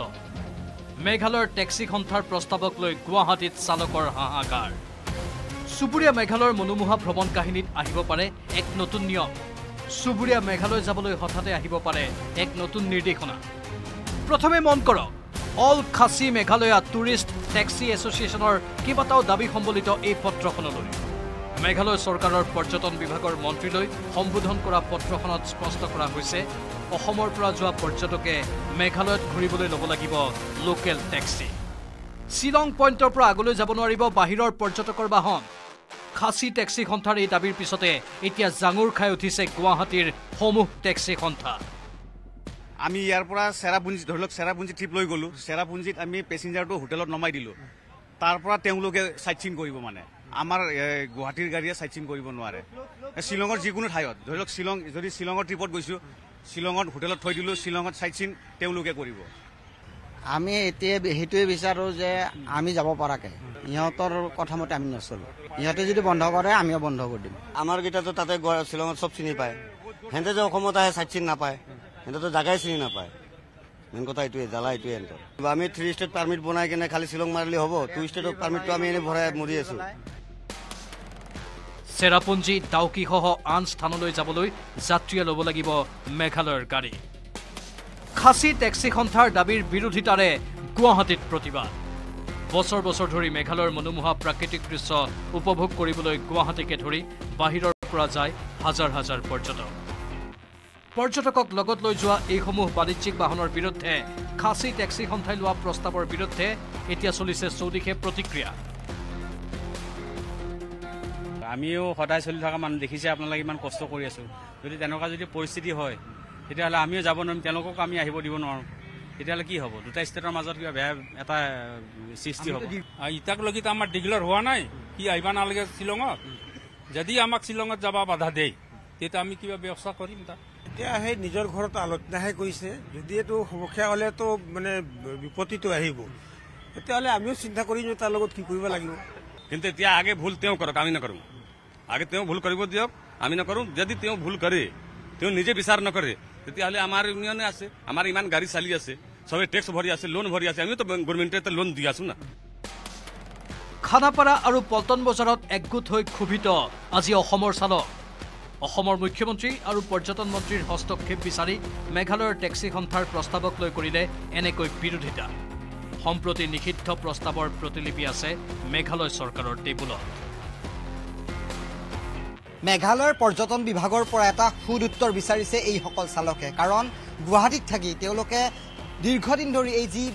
মেঘালয়ৰ টেক্সি সন্থাৰ প্ৰস্তাৱক লৈ গুৱাহাটীত চালকৰ হাহাকাৰ। চুবুৰীয়া মেঘালয়ৰ মনোমোহা ভ্ৰমণ কাহিনীত আহিব পাৰে এক নতুন নিয়ম। চুবুৰীয়া মেঘালয় যাবলৈ হঠাতে আহিব পাৰে এক নতুন নিৰ্দেশনা। প্ৰথমে মন কৰক all Khasi Meghalaya tourist taxi এছ'চিয়েশ্যনৰ কেইবাটাও দাবী সম্বলিত এই পত্ৰখনলৈ। মেঘালয় চৰকাৰৰ পৰ্যটন বিভাগৰ মন্ত্ৰীলৈ সম্বোধন কৰা পত্ৰখনত স্পষ্ট কৰা হৈছে অসমৰ পৰা যোৱা পৰ্যটকে মেঘালয়ত ঘূৰিবলৈ ল'ব লাগিব লোকেল টেক্সি। শ্বিলং পইণ্টৰ পৰা আগলৈ যাব নোৱাৰিব বাহিৰৰ পৰ্যটকৰ বাহন। খাচী টেক্সি সন্থাৰ এই দাবীৰ পিছতে এতিয়া জাঙুৰ খাই উঠিছে গুৱাহাটীৰ সমূহ টেক্সি সন্থা আমি ইয়াৰ পৰা চেৰাপুঞ্জী ধৰি লওক চেৰাপুঞ্জী ট্ৰিপ লৈ গ'লো। চেৰাপুঞ্জীত আমি পেচেঞ্জাৰটো হোটেলত নমাই দিলোঁ। তাৰ পৰা তেওঁলোকে চাইট চিন কৰিব মানে। আমাৰ গুৱাহাটীৰ গাড়ীয়ে চাইট চিন কৰিব নোৱাৰে। শ্বিলঙৰ যিকোনো ঠাইত। ধৰি লওক শ্বিলং যদি শ্বিলঙৰ ট্ৰিপত গৈছোঁ শ্বিলঙত হোটেলত থৈ দিলোঁ শ্বিলঙত চাইট চিন তেওঁলোকে কৰিব। আমি এতিয়া সেইটোৱে বিচাৰোঁ যে আমি যাব পৰাকৈ। ইহঁতৰ কথা মতে আমি নচলোঁ। ইহঁতে যদি বন্ধ কৰে আমিও বন্ধ কৰি দিম। আমাৰ কেইটাতো তাতে শ্বিলঙত চব চিনি পায়। সিহঁতে যে অসমত আহে চাইট চিনি নাপায়। সিহঁতেতো জাগাই চিনি নাপায়। মেইন কথা এইটোৱে জ্বালা এইটোৱে সিহঁতৰ। আমি থ্ৰী ষ্টেট পাৰ্মিট বনাই কিনে খালি শ্বিলং মাৰিলে হ'ব। টু ষ্টেটৰ পাৰ্মিটটো আমি এনেই ভৰাই মৰি আছোঁ। চেৰাপুঞ্জী ডাউকিসহ আন স্থানলৈ যাবলৈ যাত্ৰীয়ে ল'ব লাগিব মেঘালয়ৰ গাড়ী। খাচী টেক্সি সন্থাৰ দাবীৰ বিৰোধিতাৰে গুৱাহাটীত প্ৰতিবাদ। বছৰ বছৰ ধৰি মেঘালয়ৰ মনোমোহা প্ৰাকৃতিক দৃশ্য উপভোগ কৰিবলৈ গুৱাহাটীকে ধৰি বাহিৰৰ পৰা যায় হাজাৰ হাজাৰ পৰ্যটক। পৰ্যটকক লগত লৈ যোৱা এইসমূহ বাণিজ্যিক বাহনৰ বিৰুদ্ধে খাচী টেক্সি সন্থাই লোৱা প্ৰস্তাৱৰ বিৰুদ্ধে এতিয়া চলিছে চৌদিশে প্ৰতিক্ৰিয়া। আমিও সদায় চলি থকা মানুহ দেখিছে আপোনালোকে ইমান কষ্ট কৰি আছোঁ। যদি তেনেকুৱা যদি পৰিস্থিতি হয় তেতিয়াহ'লে আমিও যাব নোৱাৰিম তেওঁলোককো আমি আহিব দিব নোৱাৰোঁ। তেতিয়াহ'লে কি হ'ব? দুটা ষ্টেটৰ মাজত কিবা বেয়া এটা সৃষ্টি হ'ব। ইতাকলৈকে আমাৰ ডিক্লেয়াৰ হোৱা নাই। সি আহিব নালাগে শ্বিলঙত। যদি আমাক শ্বিলঙত যাব বাধা দিয়ে তেতিয়া আমি কিবা ব্যৱস্থা কৰিম তাত। এতিয়া সেই নিজৰ ঘৰত আলোচনাহে কৰিছে। যদি এইটো সমস্যা হ'লেতো মানে বিপত্তিটো আহিব। তেতিয়াহ'লে আমিও চিন্তা কৰি তাৰ লগত কি কৰিব লাগিব। কিন্তু এতিয়া আগে ভুল তেওঁ কৰক আমি নকৰোঁ। আগে তেওঁ ভুল কৰিব দিয়ক আমি নকৰোঁ। যদি তেওঁ ভুল কৰে তেওঁ নিজে বিচাৰ নকৰে তেতিয়াহ'লে আমাৰ ইউনিয়নে আছে আমাৰ ইমান গাড়ী চালি আছে চবে টেক্স ভৰি আছে লোন ভৰি আছে আমিওতো গভৰ্ণমেণ্টে লোন দি আছো না। খানাপাৰা আৰু পল্টন বজাৰত একগোট হৈ ক্ষোভিত। আজি অসমৰ চালক অসমৰ মুখ্যমন্ত্ৰী আৰু পৰ্যটন মন্ত্ৰীৰ হস্তক্ষেপ বিচাৰি মেঘালয়ৰ টেক্সি সন্থাৰ প্ৰস্তাৱক লৈ কৰিলে এনেকৈ বিৰোধিতা। সম্প্ৰতি নিষিদ্ধ প্ৰস্তাৱৰ প্ৰতিলিপি আছে মেঘালয় চৰকাৰৰ টেবুলত। মেঘালয়ৰ পৰ্যটন বিভাগৰ পৰা এটা সুদ উত্তৰ বিচাৰিছে এইসকল চালকে। কাৰণ গুৱাহাটীত থাকি তেওঁলোকে দীৰ্ঘদিন ধৰি এই যি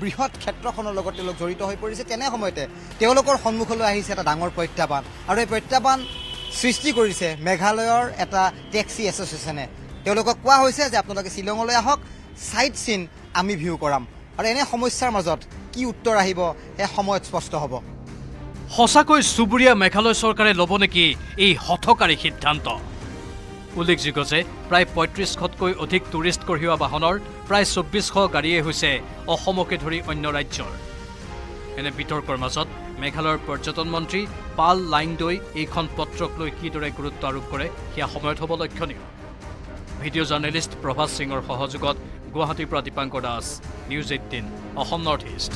বৃহৎ ক্ষেত্ৰখনৰ লগত তেওঁলোক জড়িত হৈ পৰিছে তেনে সময়তে তেওঁলোকৰ সন্মুখলৈ আহিছে এটা ডাঙৰ প্ৰত্যাহ্বান। আৰু এই প্ৰত্যাহ্বান সৃষ্টি কৰিছে মেঘালয়ৰ এটা টেক্সি এছ'চিয়েশ্যনে তেওঁলোকক কোৱা হৈছে যে আপোনালোকে শ্বিলঙলৈ আহক চাইট চিন আমি ভিউ কৰাম। আৰু এনে সমস্যাৰ মাজত কি উত্তৰ আহিব সেই সময়ত স্পষ্ট হ'ব। সঁচাকৈ চুবুৰীয়া মেঘালয় চৰকাৰে ল'ব নেকি এই হঠকাৰী সিদ্ধান্ত? উল্লেখযোগ্য যে প্ৰায় পঁয়ত্ৰিছশতকৈ অধিক টুৰিষ্ট কঢ়িওৱা বাহনৰ প্ৰায় চৌব্বিছশ গাড়ীয়ে হৈছে অসমকে ধৰি অন্য ৰাজ্যৰ। এনে বিতৰ্কৰ মাজত মেঘালয়ৰ পৰ্যটন মন্ত্ৰী পাল লাইংদৈ এইখন পত্ৰক লৈ কিদৰে গুৰুত্ব আৰোপ কৰে সেয়া সময়ত হ'ব লক্ষণীয়। ভিডিঅ' জাৰ্নেলিষ্ট প্ৰভাত সিঙৰ সহযোগত গুৱাহাটীৰ পৰা Dipankar Das news eighteen Assam north east.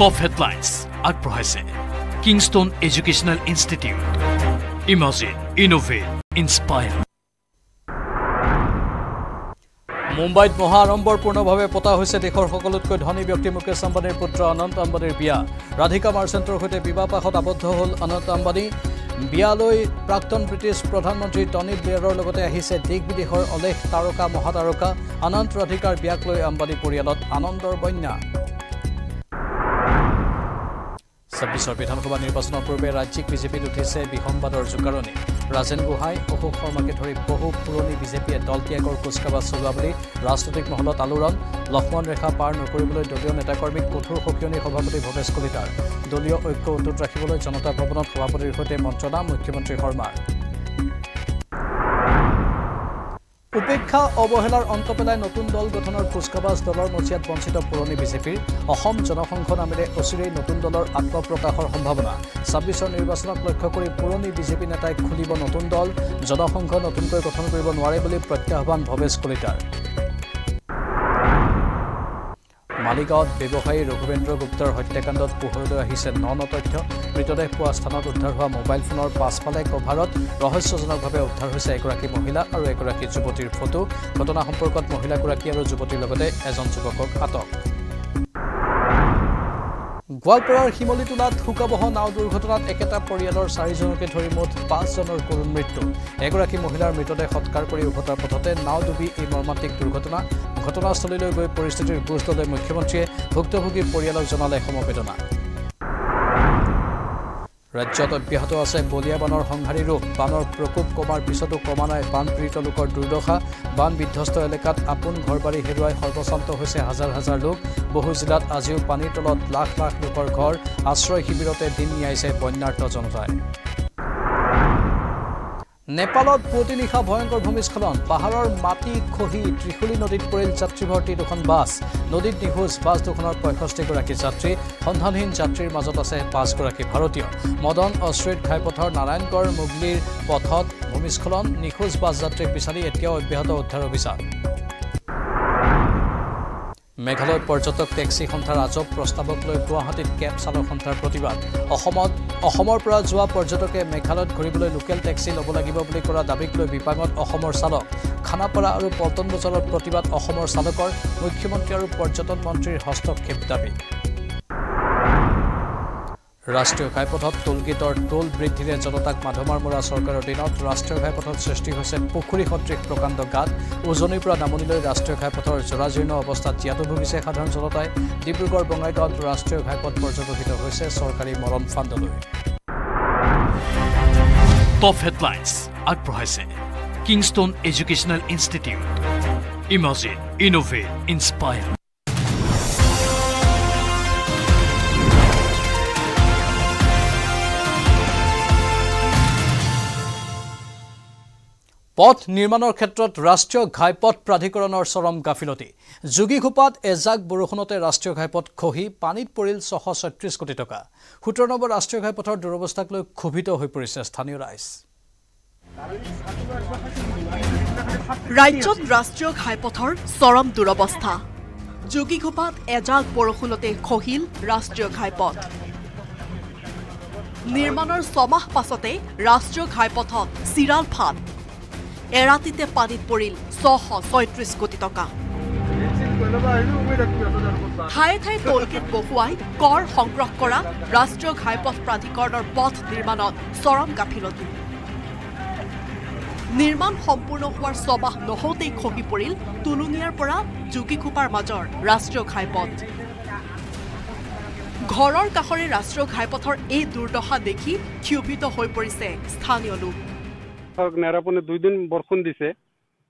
Top headlines আগবঢ়াইছে Kingston educational institute imagine innovate inspire মুম্বাইত মহা আড়ম্বৰপূৰ্ণভাৱে পতা হৈছে দেশৰ সকলোতকৈ ধনী ব্যক্তি মুকেশ আম্বানীৰ পুত্ৰ অনন্ত আম্বানীৰ বিয়া। ৰাধিকা মাৰ্চেণ্টৰ সৈতে বিবাহপাশত আবদ্ধ হ'ল অনন্ত আম্বানী। বিয়ালৈ প্ৰাক্তন ব্ৰিটিছ প্ৰধানমন্ত্ৰী টনী ব্লেয়াৰৰ লগতে আহিছে দেশ বিদেশৰ অলেখ তাৰকা মহাতাৰকা। অনন্ত ৰাধিকাৰ বিয়াক লৈ আম্বানী পৰিয়ালত আনন্দৰ বন্যা। ছাব্বিছৰ বিধানসভা নিৰ্বাচনৰ পূৰ্বে ৰাজ্যিক বিজেপিত উঠিছে বিসংবাদৰ জোকাৰণি। ৰাজেন গোহাঁই অশোক শৰ্মাকে ধৰি বহু পুৰণি বিজেপিয়ে দল ত্যাগৰ কুচকাৱাজ চলোৱা বুলি ৰাজনৈতিক মহলত আলোড়ন। লক্ষ্মণ ৰেখা পাৰ নকৰিবলৈ দলীয় নেতাকৰ্মীক কঠোৰ সকিয়নি সভাপতি ভৱেশ কলিতাৰ। দলীয় ঐক্য অটুট ৰাখিবলৈ জনতা ভৱনত সভাপতিৰ সৈতে মন্ত্ৰণা মুখ্যমন্ত্ৰী শৰ্মাৰ। উপেক্ষা অৱহেলাৰ অন্ত পেলাই নতুন দল গঠনৰ কুচকাৱাজ দলৰ মজিয়াত বঞ্চিত পুৰণি বিজেপিৰ অসম জনসংঘ নামেৰে অচিৰেই নতুন দলৰ আত্মপ্ৰকাশৰ সম্ভাৱনা। ছাব্বিছৰ নিৰ্বাচনক লক্ষ্য কৰি পুৰণি বিজেপি নেতাই খুলিব নতুন দল জনসংঘ নতুনকৈ গঠন কৰিব নোৱাৰে বুলি প্ৰত্যাহ্বান ভৱেশ কলিতাৰ। মালিগাঁৱত ব্যৱসায়ী ৰঘুবেন্দ্ৰ গুপ্তাৰ হত্যাকাণ্ডত পোহৰলৈ আহিছে ন ন তথ্য। মৃতদেহ পোৱা স্থানত উদ্ধাৰ হোৱা মোবাইল ফোনৰ পাছফালে কভাৰত ৰহস্যজনকভাৱে উদ্ধাৰ হৈছে এগৰাকী মহিলা আৰু এগৰাকী যুৱতীৰ ফটো। ঘটনা সম্পৰ্কত মহিলাগৰাকী আৰু যুৱতীৰ লগতে এজন যুৱকক আটক। গোৱালপাৰাৰ শিমলীটোলাত শোকাবহ নাও দুৰ্ঘটনাত একেটা পৰিয়ালৰ চাৰিজনকে ধৰি মুঠ পাঁচজনৰ কৰুণ মৃত্যু। এগৰাকী মহিলাৰ মৃতদেহ সৎকাৰ কৰি উভতাৰ পথতে নাও ডুবি এই মৰ্মান্তিক দুৰ্ঘটনা ঘটনাস্থলীলৈ গৈ পৰিস্থিতিৰ বুজ ল'লে মুখ্যমন্ত্ৰীয়ে ভুক্তভোগী পৰিয়ালক জনালে সমবেদনা। ৰাজ্যত অব্যাহত আছে বলিয়া বানৰ সংহাৰী ৰূপ। বানৰ প্ৰকোপ কমাৰ পিছতো কমা নাই বানপীড়িত লোকৰ দুৰ্দশা। বান বিধ্বস্ত এলেকাত আপোন ঘৰ বাৰী হেৰুৱাই সৰ্বশান্ত হৈছে হাজাৰ হাজাৰ লোক। বহু জিলাত আজিও পানীৰ তলত লাখ লাখ লোকৰ ঘৰ। আশ্ৰয় শিবিৰতে দিন নিয়াইছে বন্যাৰ্ত জনতাই। নেপালত পুৱতি নিশা ভয়ংকৰ ভূমিস্খলন। পাহাৰৰ মাটি খহি ত্ৰিশুলী নদীত পৰিল যাত্ৰীভৰ্তি দুখন বাছ। নদীত নিখোজ বাছ দুখনৰ পঁয়ষষ্ঠিগৰাকী যাত্ৰী। সন্ধানহীন যাত্ৰীৰ মাজত আছে পাঁচগৰাকী ভাৰতীয়। মদন অশ্ৰিত ঘাইপথৰ নাৰায়ণগড় মুগলীৰ পথত ভূমিস্খলন নিখোজ বাছ যাত্ৰীক বিচাৰি এতিয়াও অব্যাহত উদ্ধাৰ অভিযান। মেঘালয়ত পৰ্যটক টেক্সি সন্থাৰ আজব প্ৰস্তাৱক লৈ গুৱাহাটীত কেব চালক সন্থাৰ প্ৰতিবাদ। অসমত অসমৰ পৰা যোৱা পৰ্যটকে মেঘালয়ত ঘূৰিবলৈ লোকেল টেক্সি ল'ব লাগিব বুলি কৰা দাবীক লৈ বিপাঙত অসমৰ চালক। খানাপাৰা আৰু পল্টন বজাৰত প্ৰতিবাদ অসমৰ চালকৰ মুখ্যমন্ত্ৰী আৰু পৰ্যটন মন্ত্ৰীৰ হস্তক্ষেপ দাবী। ৰাষ্ট্ৰীয় ঘাইপথত টোলগেটৰ টোল বৃদ্ধিৰে জনতাক মাধমাৰ মৰা চৰকাৰৰ দিনত ৰাষ্ট্ৰীয় ঘাইপথত সৃষ্টি হৈছে পুখুৰী সদৃশ প্ৰকাণ্ড গাঁত। উজনিৰ পৰা নামনিলৈ ৰাষ্ট্ৰীয় ঘাইপথৰ জৰাজীৰ্ণ অৱস্থাত জীয়াতু ভুগিছে সাধাৰণ জনতাই। ডিব্ৰুগড় বঙাইগাঁৱত ৰাষ্ট্ৰীয় ঘাইপথ পৰ্যবেক্ষিত হৈছে চৰকাৰী মৰম ফাণ্ডলৈ টপ হেডলাইন্স আগবঢ়াইছে। Kingston educational institute imagine innovate inspire পথ নিৰ্মাণৰ ক্ষেত্ৰত ৰাষ্ট্ৰীয় ঘাইপথ প্ৰাধিকৰণৰ চৰম গাফিলতি। যোগীঘোপাত এজাক বৰষুণতে ৰাষ্ট্ৰীয় ঘাইপথ খহি পানীত পৰিল ছশ ছয়ত্ৰিছ কোটি টকা। সোতৰ নম্বৰ ৰাষ্ট্ৰীয় ঘাইপথৰ দুৰৱস্থাক লৈ ক্ষোভিত হৈ পৰিছে স্থানীয় ৰাইজ। ৰাজ্যত ৰাষ্ট্ৰীয় ঘাইপথৰ চৰম দুৰৱস্থা। যোগীঘোপাত এজাক বৰষুণতে খহিল ৰাষ্ট্ৰীয় ঘাইপথ। নিৰ্মাণৰ ছমাহ পাছতে ৰাষ্ট্ৰীয় ঘাইপথত চিৰাল ফাট। এৰাতিতে পানীত পৰিল ছশ ছয়ত্ৰিছ কোটি টকা। ঠায়ে ঠায়ে টোলগেট বহুৱাই কৰ সংগ্ৰহ কৰা ৰাষ্ট্ৰীয় ঘাইপথ প্ৰাধিকৰণৰ পথ নিৰ্মাণত চৰম গাফিলতি। নিৰ্মাণ সম্পূৰ্ণ হোৱাৰ ছমাহ নহওঁতেই খহি পৰিল টুলুঙিয়াৰ পৰা যোগীখোপাৰ মাজৰ ৰাষ্ট্ৰীয় ঘাইপথ। ঘৰৰ কাষৰে ৰাষ্ট্ৰীয় ঘাইপথৰ এই দুৰ্দশা দেখি ক্ষোভিত হৈ পৰিছে স্থানীয় লোক। ধৰক নেৰাপানী দুইদিন বৰষুণ দিছে।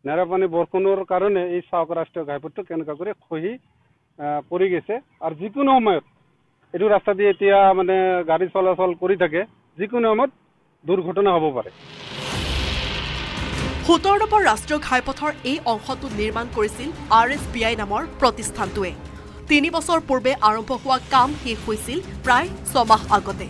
নেৰাপানী বৰষুণৰ কাৰণে এই চাওক ৰাষ্ট্ৰীয় ঘাইপথটো কেনেকুৱা কৰি খহি পৰি গৈছে। আৰু যিকোনো সময়ত এইটো ৰাস্তা দি এতিয়া মানে গাড়ী চলাচল কৰি থাকে যিকোনো সময়ত দুৰ্ঘটনা হ'ব পাৰে। সোতৰ নম্বৰ ৰাষ্ট্ৰীয় ঘাইপথৰ এই অংশটো নিৰ্মাণ কৰিছিল আৰ এছ বি আই নামৰ প্ৰতিষ্ঠানটোৱে। তিনি বছৰ পূৰ্বে আৰম্ভ হোৱা কাম শেষ হৈছিল প্ৰায় ছমাহ আগতে।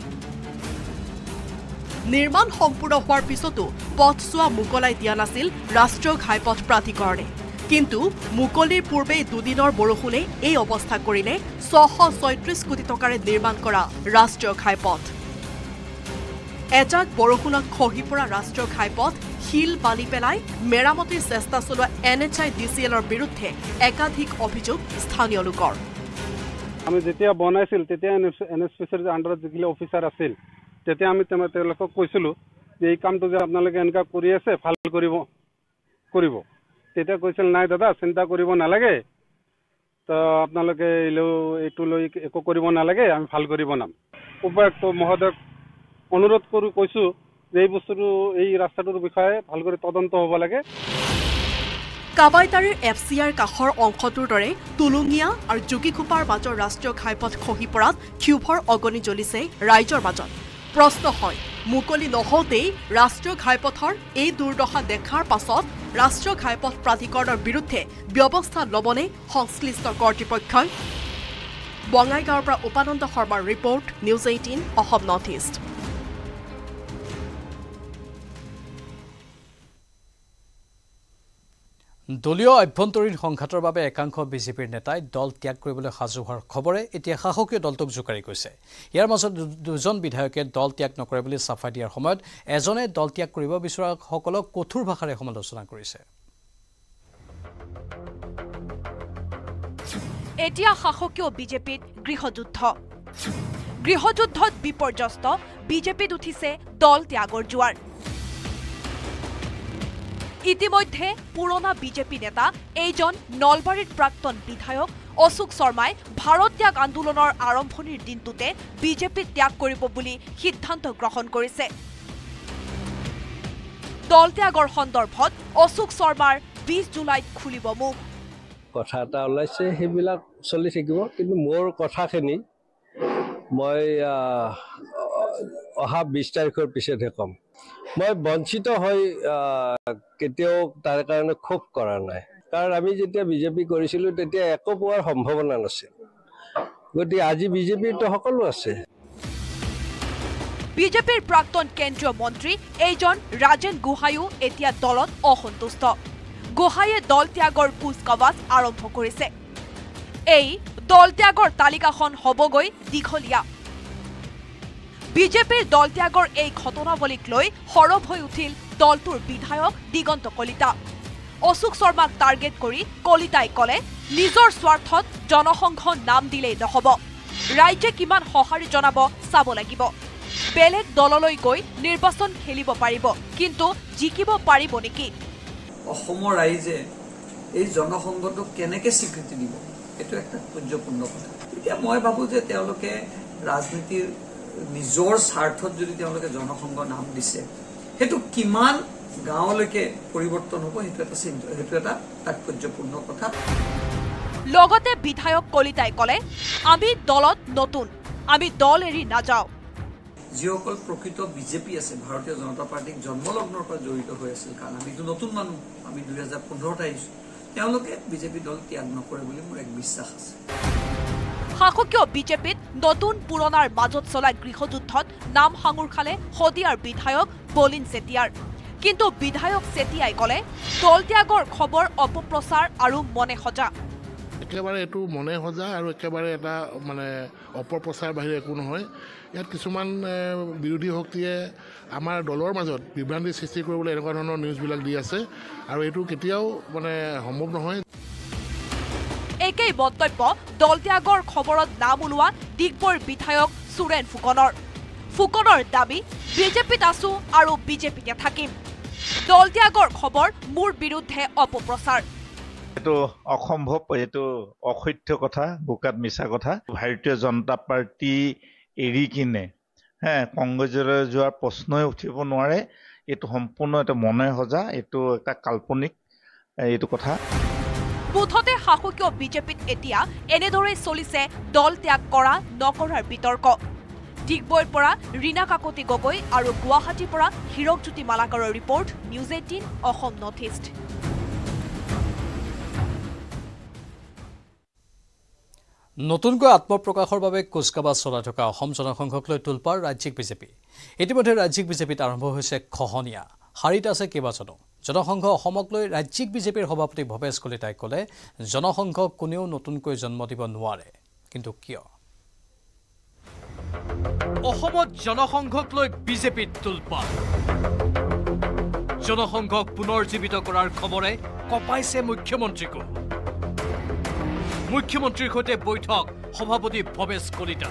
নিৰ্মাণ সম্পূৰ্ণ হোৱাৰ পিছতো পথছোৱা মোকলাই দিয়া নাছিল ৰাষ্ট্ৰীয় ঘাইপথ প্ৰাধিকৰণে। কিন্তু মুকলিৰ পূৰ্বেই দুদিনৰ বৰষুণে এই অৱস্থা কৰিলে ছশ ছয়ত্ৰিছ কোটি টকাৰে নিৰ্মাণ কৰা ৰাষ্ট্ৰীয় ঘাইপথ। এজাক বৰষুণত খহি পৰা ৰাষ্ট্ৰীয় ঘাইপথ শিল বালি পেলাই মেৰামতিৰ চেষ্টা চলোৱা N H I D C এলৰ বিৰুদ্ধে একাধিক অভিযোগ স্থানীয় লোকৰ। আমি যেতিয়া বনাইছিল তেতিয়া এন এছ পি চিৰ আণ্ডাৰত যিখিনি অফিচাৰ আছিল তেতিয়া আমি তেওঁ- তেওঁলোকক কৈছিলোঁ যে এই কামটো যে আপোনালোকে এনেকুৱা কৰি আছে ভাল কৰিব কৰিব। তেতিয়া কৈছিল নাই দাদা চিন্তা কৰিব নালাগে। তো আপোনালোকে এইটো লৈ একো কৰিব নালাগে আমি ভাল কৰি বনাম। উপায়ুক্ত মহোদয়ক অনুৰোধ কৰি কৈছোঁ যে এই বস্তুটো এই ৰাস্তাটোৰ বিষয়ে ভাল কৰি তদন্ত হ'ব লাগে। কাবাইতাৰীৰ এফ চি আইৰ কাষৰ অংশটোৰ দৰে টুলুঙীয়া আৰু যোগীখোপাৰ মাজৰ ৰাষ্ট্ৰীয় ঘাইপথ খহি পৰাত ক্ষোভৰ অগণি জ্বলিছে ৰাইজৰ মাজত। প্ৰশ্ন হয়। মুকলি নহওঁতেই ৰাষ্ট্ৰীয় ঘাইপথৰ এই দুৰ্দশা দেখাৰ পাছত ৰাষ্ট্ৰীয় ঘাইপথ প্ৰাধিকৰণৰ বিৰুদ্ধে ব্যৱস্থা ল'বনে সংশ্লিষ্ট কৰ্তৃপক্ষই? বঙাইগাঁৱৰ পৰা উপানন্দ শৰ্মাৰ report news eighteen Assam north east. দলীয় আভ্যন্তৰীণ সংঘাতৰ বাবে একাংশ বিজেপিৰ নেতাই দল ত্যাগ কৰিবলৈ সাজু হোৱাৰ খবৰে এতিয়া শাসকীয় দলটোক জোকাৰি গৈছে। ইয়াৰ মাজত দুজন বিধায়কে দল ত্যাগ নকৰে বুলি চাফাই দিয়াৰ সময়ত এজনে দল ত্যাগ কৰিব বিচৰাসকলক কঠোৰ ভাষাৰে সমালোচনা কৰিছে। এতিয়া শাসকীয় বিজেপিত গৃহযুদ্ধ। গৃহযুদ্ধত বিপৰ্যস্ত বিজেপিত উঠিছে দল ত্যাগৰ জোৱাৰ। ইতিমধ্যে পুৰণা বিজেপি নেতা এইজন নলবাৰীৰ প্ৰাক্তন বিধায়ক অশোক শৰ্মাই ভাৰত ত্যাগ আন্দোলনৰ আৰম্ভণিৰ দিনটোতে বিজেপি ত্যাগ কৰিব বুলি সিদ্ধান্ত গ্ৰহণ কৰিছে। দল ত্যাগৰ সন্দৰ্ভত অশোক শৰ্মাৰ বিছ জুলাইত খুলিব মুখ। কথা এটা ওলাইছে সেইবিলাক চলি থাকিব কিন্তু মোৰ কথাখিনি মই অহা বিছ তাৰিখৰ পিছতহে ক'ম। মই বঞ্চিত হৈ কেতিয়াও তাৰ কাৰণে ক্ষোভ কৰা নাই। কাৰণ আমি যেতিয়া বিজেপি কৰিছিলোঁ তেতিয়া একো পোৱাৰ সম্ভাৱনা নাছিল। গতিকে আজি বিজেপিতো সকলো আছে। বিজেপিৰ প্ৰাক্তন কেন্দ্ৰীয় মন্ত্ৰী এইজন ৰাজেন গোহাঁইও এতিয়া দলত অসন্তুষ্ট। গোহাঁইয়ে দল ত্যাগৰ কুচকাৱাজ আৰম্ভ কৰিছে। এই দল ত্যাগৰ তালিকাখন হ'বগৈ দীঘলীয়া। বিজেপিৰ দল ত্যাগৰ এই ঘটনাৱলীক লৈ সৰব হৈ উঠিল দলটোৰ বিধায়ক দিগন্ত কলিতা। অশোক শৰ্মাক টাৰ্গেট কৰি কলিতাই ক'লে নিজৰ স্বাৰ্থত জনসংঘ নাম দিলেই নহ'ব। ৰাইজে কিমান সঁহাৰি জনাব চাব লাগিব। বেলেগ দললৈ গৈ নিৰ্বাচন খেলিব পাৰিব কিন্তু জিকিব পাৰিব নেকি? অসমৰ ৰাইজে এই জনসংঘটোক কেনেকে স্বীকৃতি দিব? এইটো এটা তাৎপৰ্যপূৰ্ণ কথা। এতিয়া মই ভাবোঁ যে তেওঁলোকে ৰাজনীতিৰ নিজৰ স্বাৰ্থত যদি তেওঁলোকে জনসংঘ নাম দিছে সেইটো কিমান গাঁৱলৈকে পৰিৱৰ্তন হ'ব সেইটো এটা সেইটো এটা তাৎপৰ্যপূৰ্ণ কথা। লগতে বিধায়ক কলিতাই ক'লে আমি দলত নতুন আমি দল এৰি নাযাওঁ। যিসকল প্ৰকৃত বিজেপি আছে ভাৰতীয় জনতা পাৰ্টীক জন্মলগ্নৰ পৰা জড়িত হৈ আছিল কাৰণ আমিতো নতুন মানুহ আমি দুহেজাৰ পোন্ধৰত আহিছোঁ। তেওঁলোকে বিজেপি দল ত্যাগ নকৰে বুলি মোৰ এক বিশ্বাস আছে। শাসকীয় বিজেপিত নতুন পুৰণাৰ মাজত চলা গৃহযুদ্ধত নাম সাঙুৰ খালে শদিয়াৰ বিধায়ক বলিন চেতিয়াৰ। কিন্তু বিধায়ক চেতিয়াই ক'লে দল ত্যাগৰ খবৰ অপপ্ৰচাৰ আৰু মনে সজা। একেবাৰে এইটো মনে সজা আৰু একেবাৰে এটা মানে অপপ্ৰচাৰ বাহিৰে একো নহয়। ইয়াত কিছুমান বিৰোধী শক্তিয়ে আমাৰ দলৰ মাজত বিভ্ৰান্তি সৃষ্টি কৰিবলৈ এনেকুৱা ধৰণৰ নিউজবিলাক দি আছে। আৰু এইটো কেতিয়াও মানে সম্ভৱ নহয়। একেই মন্তব্য দল ত্যাগৰ খবৰত নাম ওলোৱা ডিগবৈৰ বিধায়ক সুৰেন ফুকনৰ। ফুকনৰ দাবী বিজেপিত আছো আৰু বিজেপিতে থাকিম। দল ত্যাগৰ খবৰ মোৰ বিৰুদ্ধে অপপ্ৰচাৰ। এইটো অসম্ভৱ এইটো অসত্য কথা বোকাত মিছা কথা। ভাৰতীয় জনতা পাৰ্টি এৰি কিনে হে কংগ্ৰেছলৈ যোৱাৰ প্ৰশ্নই উঠিব নোৱাৰে। এইটো সম্পূৰ্ণ এটা মনে সজা এইটো এটা কাল্পনিক এইটো কথা। মুঠতে শাসকীয় বিজেপিত এতিয়া এনেদৰেই চলিছে দল ত্যাগ কৰা নকৰাৰ বিতৰ্ক। ডিগবৈৰ পৰা ৰীণা কাকতি গগৈ আৰু গুৱাহাটীৰ পৰা Hirakjyoti মালাকাৰৰ report news eighteen Assam north east. নতুনকৈ আত্মপ্ৰকাশৰ বাবে কুচকাৱাজ চলাই থকা অসম জনসংঘক লৈ তোলপাৰ ৰাজ্যিক বিজেপি। ইতিমধ্যে ৰাজ্যিক বিজেপিত আৰম্ভ হৈছে খহনীয়া। শাৰীত আছে কেইবাজনো। জনসংঘ অসমক লৈ ৰাজ্যিক বিজেপিৰ সভাপতি ভৱেশ কলিতাই ক'লে জনসংঘক কোনেও নতুনকৈ জন্ম দিব নোৱাৰে। কিন্তু কিয়? অসমত জনসংঘক লৈ বিজেপিত তোলপাত জনসংঘক পুনৰ জীৱিত কৰাৰ খবৰে কঁপাইছে মুখ্যমন্ত্ৰীকো মুখ্যমন্ত্ৰীৰ সৈতে বৈঠক সভাপতি ভৱেশ কলিতা।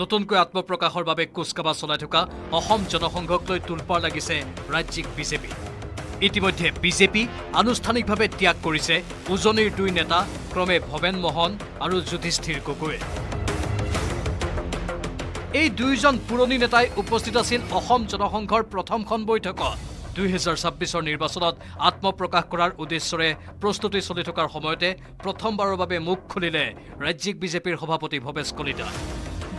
নতুনকৈ আত্মপ্ৰকাশৰ বাবে কুচকাৱাজ চলাই থকা অসম জনসংঘক লৈ তোলপাৰ লাগিছে ৰাজ্যিক বিজেপি। ইতিমধ্যে বিজেপি আনুষ্ঠানিকভাৱে ত্যাগ কৰিছে উজনিৰ দুই নেতা ক্ৰমে ভৱেন মোহন আৰু যুধিষ্ঠিৰ গগৈয়ে। এই দুয়োজন পুৰণি নেতাই উপস্থিত আছিল অসম জনসংঘৰ প্ৰথমখন বৈঠকত। দুহেজাৰ ছাব্বিছৰ নিৰ্বাচনত আত্মপ্ৰকাশ কৰাৰ উদ্দেশ্যৰে প্ৰস্তুতি চলি থকাৰ সময়তে প্ৰথমবাৰৰ বাবে মুখ খুলিলে ৰাজ্যিক বিজেপিৰ সভাপতি ভৱেশ কলিতা।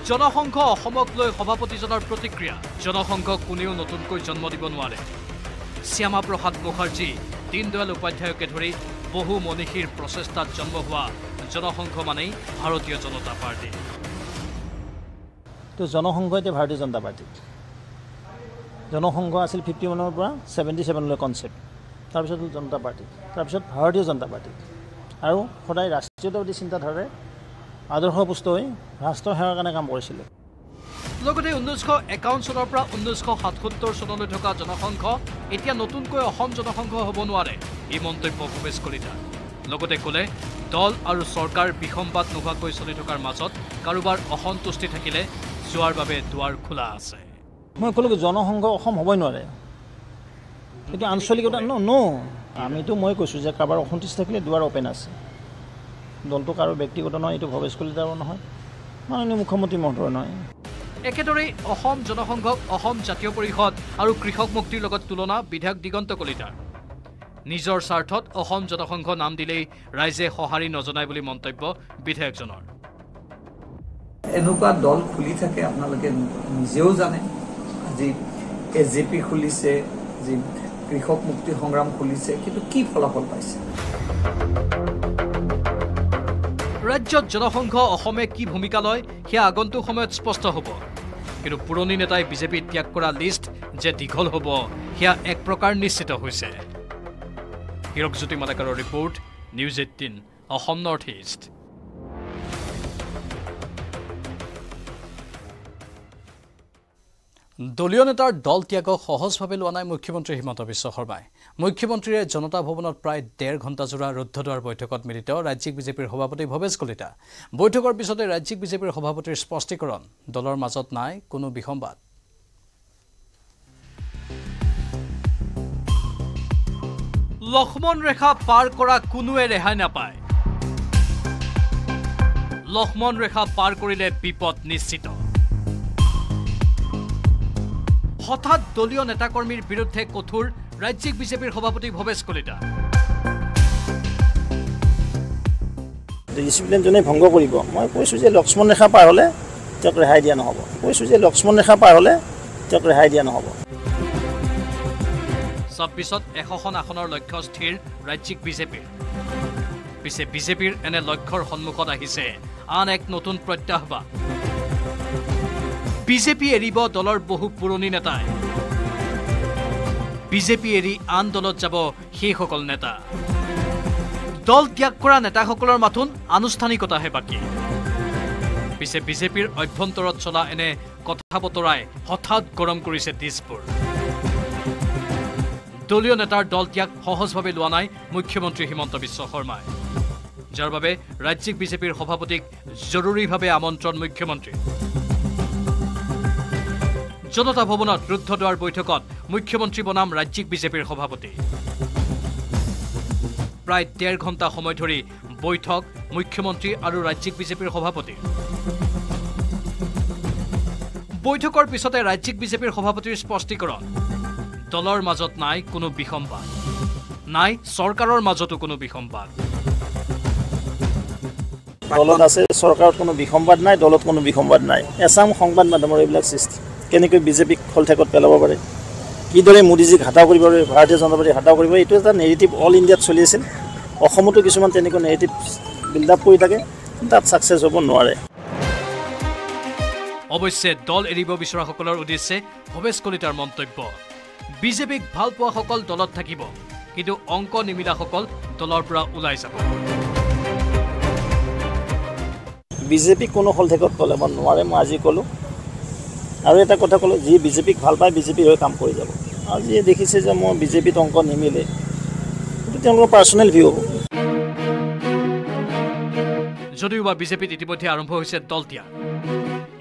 জনসংঘ অসমক লৈ সভাপতিজনৰ প্ৰতিক্ৰিয়া। জনসংঘক কোনেও নতুনকৈ জন্ম দিব নোৱাৰে। শ্যামা প্ৰসাদ মুখাৰ্জী দীনদয়াল উপাধ্যায়কে ধৰি বহু মনীষীৰ প্ৰচেষ্টাত জন্ম হোৱা জনসংঘ মানেই ভাৰতীয় জনতা পাৰ্টী। তো জনসংঘ এতিয়া ভাৰতীয় জনতা পাৰ্টি। জনসংঘ আছিল ফিফটি ওৱানৰ পৰা ছেভেণ্টি ছেভেনলৈ কনচেপ্ট তাৰপিছত হ'ল জনতা পাৰ্টি। তাৰপিছত ভাৰতীয় জনতা পাৰ্টি। আৰু সদায় ৰাষ্ট্ৰীয়তাবাদী চিন্তাধাৰাৰে আদৰ্শপুষ্ট হৈ ৰাষ্ট্ৰ সেৱাৰ কাৰণে কাম কৰিছিলে। লগতে ঊনৈছশ একাৱন্ন চনৰ পৰা ঊনৈছশ সাতসত্তৰ চনলৈ থকা জনসংঘ এতিয়া নতুনকৈ অসম জনসংঘ হ'ব নোৱাৰে এই মন্তব্য ভৱেশ কলিতা লগতে ক'লে দল আৰু চৰকাৰ বিষমবাদ নোহোৱাকৈ চলি থকাৰ মাজত কাৰোবাৰ অসন্তুষ্টি থাকিলে যোৱাৰ বাবে দুৱাৰ খোলা আছে। মই ক'লো জনসংঘ অসম হ'বই নোৱাৰে। এতিয়া আঞ্চলিকতা ন ন। আমিতো মই কৈছোঁ যে কাৰোবাৰ অসন্তুষ্টি থাকিলে দুৱাৰ অ'পেন আছে। দলটো কাৰো ব্যক্তিগত নহয় এইটো ভৱেশ কলিতাৰো নহয় মাননীয় মুখ্যমন্ত্ৰী মহোদয়ৰ নহয়। একেদৰেই অসম জনসংঘক অসম জাতীয় পৰিষদ আৰু কৃষক মুক্তিৰ লগত তুলনা বিধায়ক দিগন্ত কলিতাৰ। নিজৰ স্বাৰ্থত অসম জনসংঘ নাম দিলেই ৰাইজে সঁহাৰি নজনায় বুলি মন্তব্য বিধায়কজনৰ। এনেকুৱা দল খুলি থাকে আপোনালোকে নিজেও জানে আজি এ জে পি খুলিছে যি কৃষক মুক্তি সংগ্ৰাম খুলিছে কিন্তু কি ফলাফল পাইছে? ৰাজ্যত জনসংঘ অসমে কি ভূমিকা লয় সেয়া আগন্তুক সময়ত স্পষ্ট হ'ব। কিন্তু পুৰণি নেতাই বিজেপি ত্যাগ কৰা লিষ্ট যে দীঘল হ'ব সেয়া এক প্ৰকাৰ নিশ্চিত হৈছে। Hirakjyoti মালাকাৰৰ report news eighteen Assam north east দলীয় নেতাৰ দল ত্যাগক সহজভাৱে লোৱা নাই মুখ্যমন্ত্ৰী হিমন্ত বিশ্ব শৰ্মাই। মুখ্যমন্ত্ৰীয়ে জনতা ভৱনত প্ৰায় ডেৰ ঘণ্টাজোৰা ৰুদ্ধদ্বাৰ বৈঠকত মিলিত ৰাজ্যিক বিজেপিৰ সভাপতি ভৱেশ কলিতা। বৈঠকৰ পিছতে ৰাজ্যিক বিজেপিৰ সভাপতিৰ স্পষ্টীকৰণ দলৰ মাজত নাই কোনো বিসম্বাদ। লক্ষ্মণ ৰেখা পাৰ কৰা কোনোৱে ৰেহাই নাপায়। লক্ষ্মণ ৰেখা পাৰ কৰিলে বিপদ নিশ্চিত। হঠাৎ দলীয় নেতাকৰ্মীৰ বিৰুদ্ধে কঠোৰ ৰাজ্যিক বিজেপিৰ সভাপতি ভৱেশ কলিতা। ডিচিপ্লিন যোনে ভংগ কৰিব। মই কৈছোঁ যে লক্ষ্মণ ৰেখা পাৰ হ'লে তেওঁক ৰেহাই দিয়া নহ'ব। কৈছোঁ যে লক্ষ্মণ ৰেখা পাৰ হ'লে তেওঁক ৰেহাই দিয়া নহ'ব। ছাব্বিছত এশখন আসনৰ লক্ষ্য স্থিৰ ৰাজ্যিক বিজেপিৰ। পিছে বিজেপিৰ এনে লক্ষ্যৰ সন্মুখত আহিছে আন এক নতুন প্ৰত্যাহ্বান। বিজেপি এৰিব দলৰ বহু পুৰণি নেতাই। বিজেপি এৰি আন দলত যাব সেইসকল নেতা। দল ত্যাগ কৰা নেতাসকলৰ মাথোন আনুষ্ঠানিকতাহে বাকী। পিছে বিজেপিৰ অভ্যন্তৰত চলা এনে কথা বতৰাই হঠাৎ গৰম কৰিছে দিছপুৰ। দলীয় নেতাৰ দল ত্যাগ সহজভাৱে লোৱা নাই মুখ্যমন্ত্ৰী হিমন্ত বিশ্ব শৰ্মাই। যাৰ বাবে ৰাজ্যিক বিজেপিৰ সভাপতিক জৰুৰীভাৱে আমন্ত্ৰণ মুখ্যমন্ত্ৰী জনতা ভৱনত ৰুদ্ধদ্বাৰ বৈঠকত মুখ্যমন্ত্ৰী বনাম ৰাজ্যিক বিজেপিৰ সভাপতি। প্ৰায় ডেৰ ঘণ্টা সময় ধৰি বৈঠক মুখ্যমন্ত্ৰী আৰু ৰাজ্যিক বিজেপিৰ সভাপতি। বৈঠকৰ পিছতে ৰাজ্যিক বিজেপিৰ সভাপতিৰ স্পষ্টীকৰণ। দলৰ মাজত নাই কোনো বিসম্বাদ। নাই চৰকাৰৰ মাজতো কোনো বিসম্বাদ। দলত আছে চৰকাৰত কোনো বিসম্বাদ নাই দলত কোনো বিসম্বাদ নাই। এছাম সংবাদ মাধ্যমৰ এইবিলাক সৃষ্টি। কেনেকৈ বিজেপিক খলঠেকত পেলাব পাৰে কিদৰে মোদীজীক হাতাও কৰিব পাৰে ভাৰতীয় জনতা পাৰ্টীক হাতাও কৰিব এইটো এটা নেগেটিভ অল ইণ্ডিয়াত চলি আছিল। অসমতো কিছুমান তেনেকুৱা নেগেটিভ বিল্ড আপ কৰি থাকে তাত ছাকচেছ হ'ব নোৱাৰে। অৱশ্যে দল এৰিব বিচৰাসকলৰ উদ্দেশ্যে ভৱেশ কলিতাৰ মন্তব্য। বিজেপিক ভাল পোৱাসকল দলত থাকিব কিন্তু অংক নিমিলাসকল দলৰ পৰা ওলাই যাব। বিজেপিক কোনো হলঠেকত পেলাব নোৱাৰে মই আজি ক'লোঁ। আৰু এটা কথা ক'লোঁ যি বিজেপিক ভাল পায় বিজেপিৰ হৈ কাম কৰি যাব। আৰু যিয়ে দেখিছে যে মোৰ বিজেপিত অংক নিমিলে সেইটো তেওঁলোকৰ পাৰ্চনেল ভিউ হ'ব যদিও বা বিজেপিত ইতিমধ্যে আৰম্ভ হৈছে দল ত্যাগ।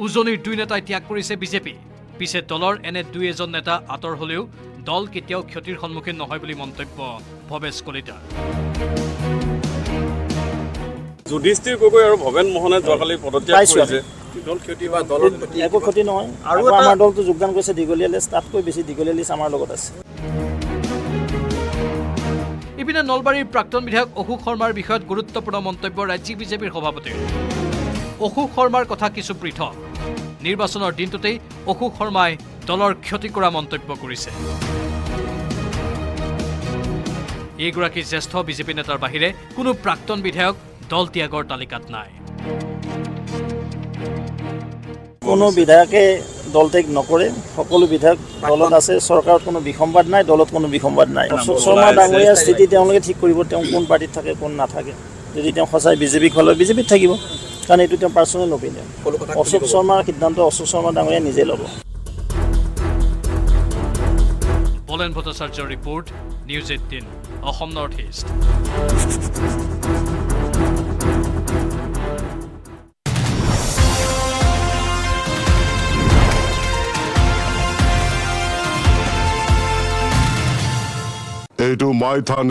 উজনিৰ দুই নেতাই ত্যাগ কৰিছে বিজেপি। পিছে দলৰ এনে দুই এজন নেতা আঁতৰ হলেও দল কেতিয়াও ক্ষতিৰ সন্মুখীন নহয় বুলি মন্তব্য ভৱেশ কলিতাৰ যুধিষ্ঠিৰ গগৈ আৰু ভৱেন মোহনে যোৱাকালি পদত্যাগ কৰিছে। দল ক্ষতি বা দলৰ ক্ষতি। একো ক্ষতি নহয়। আৰু আমাৰ দলটো যোগদান কৰিছে দীঘলীয়া লিষ্ট তাতকৈ বেছি দীঘলীয়া লিষ্ট আমাৰ লগত আছে। ইপিনে নলবাৰীৰ প্ৰাক্তন বিধায়ক অশোক শৰ্মাৰ বিষয়ত গুৰুত্বপূৰ্ণ মন্তব্য ৰাজ্যিক বিজেপিৰ সভাপতিৰ। অশোক শৰ্মাৰ কথা কিছু পৃথক। নিৰ্বাচনৰ দিনটোতেই অশোক শৰ্মাই দলৰ ক্ষতি কৰা মন্তব্য কৰিছে। এইগৰাকী জ্যেষ্ঠ বিজেপি নেতাৰ বাহিৰে কোনো প্ৰাক্তন বিধায়ক দল ত্যাগৰ তালিকাত নাই। কোনো বিধায়কে দল ত্যাগ নকৰে সকলো বিধায়ক দলত আছে চৰকাৰত কোনো বিসম্বাদ নাই দলত কোনো বিসম্বাদ নাই। অশোক শৰ্মা ডাঙৰীয়াৰ স্থিতি তেওঁলোকে ঠিক কৰিব তেওঁ কোন পাৰ্টিত থাকে কোন নাথাকে। যদি তেওঁ সঁচাই বিজেপিক হ'লে বিজেপিত থাকিব কাৰণ এইটো তেওঁ পাৰ্চনেল অপিনিয়ন অশোক শৰ্মাৰ সিদ্ধান্ত অশোক শৰ্মা ডাঙৰীয়াই নিজে ল'ব। বলেন ভট্টাচাৰ্যৰ report news eighteen Assam north east. এইটো মাইথান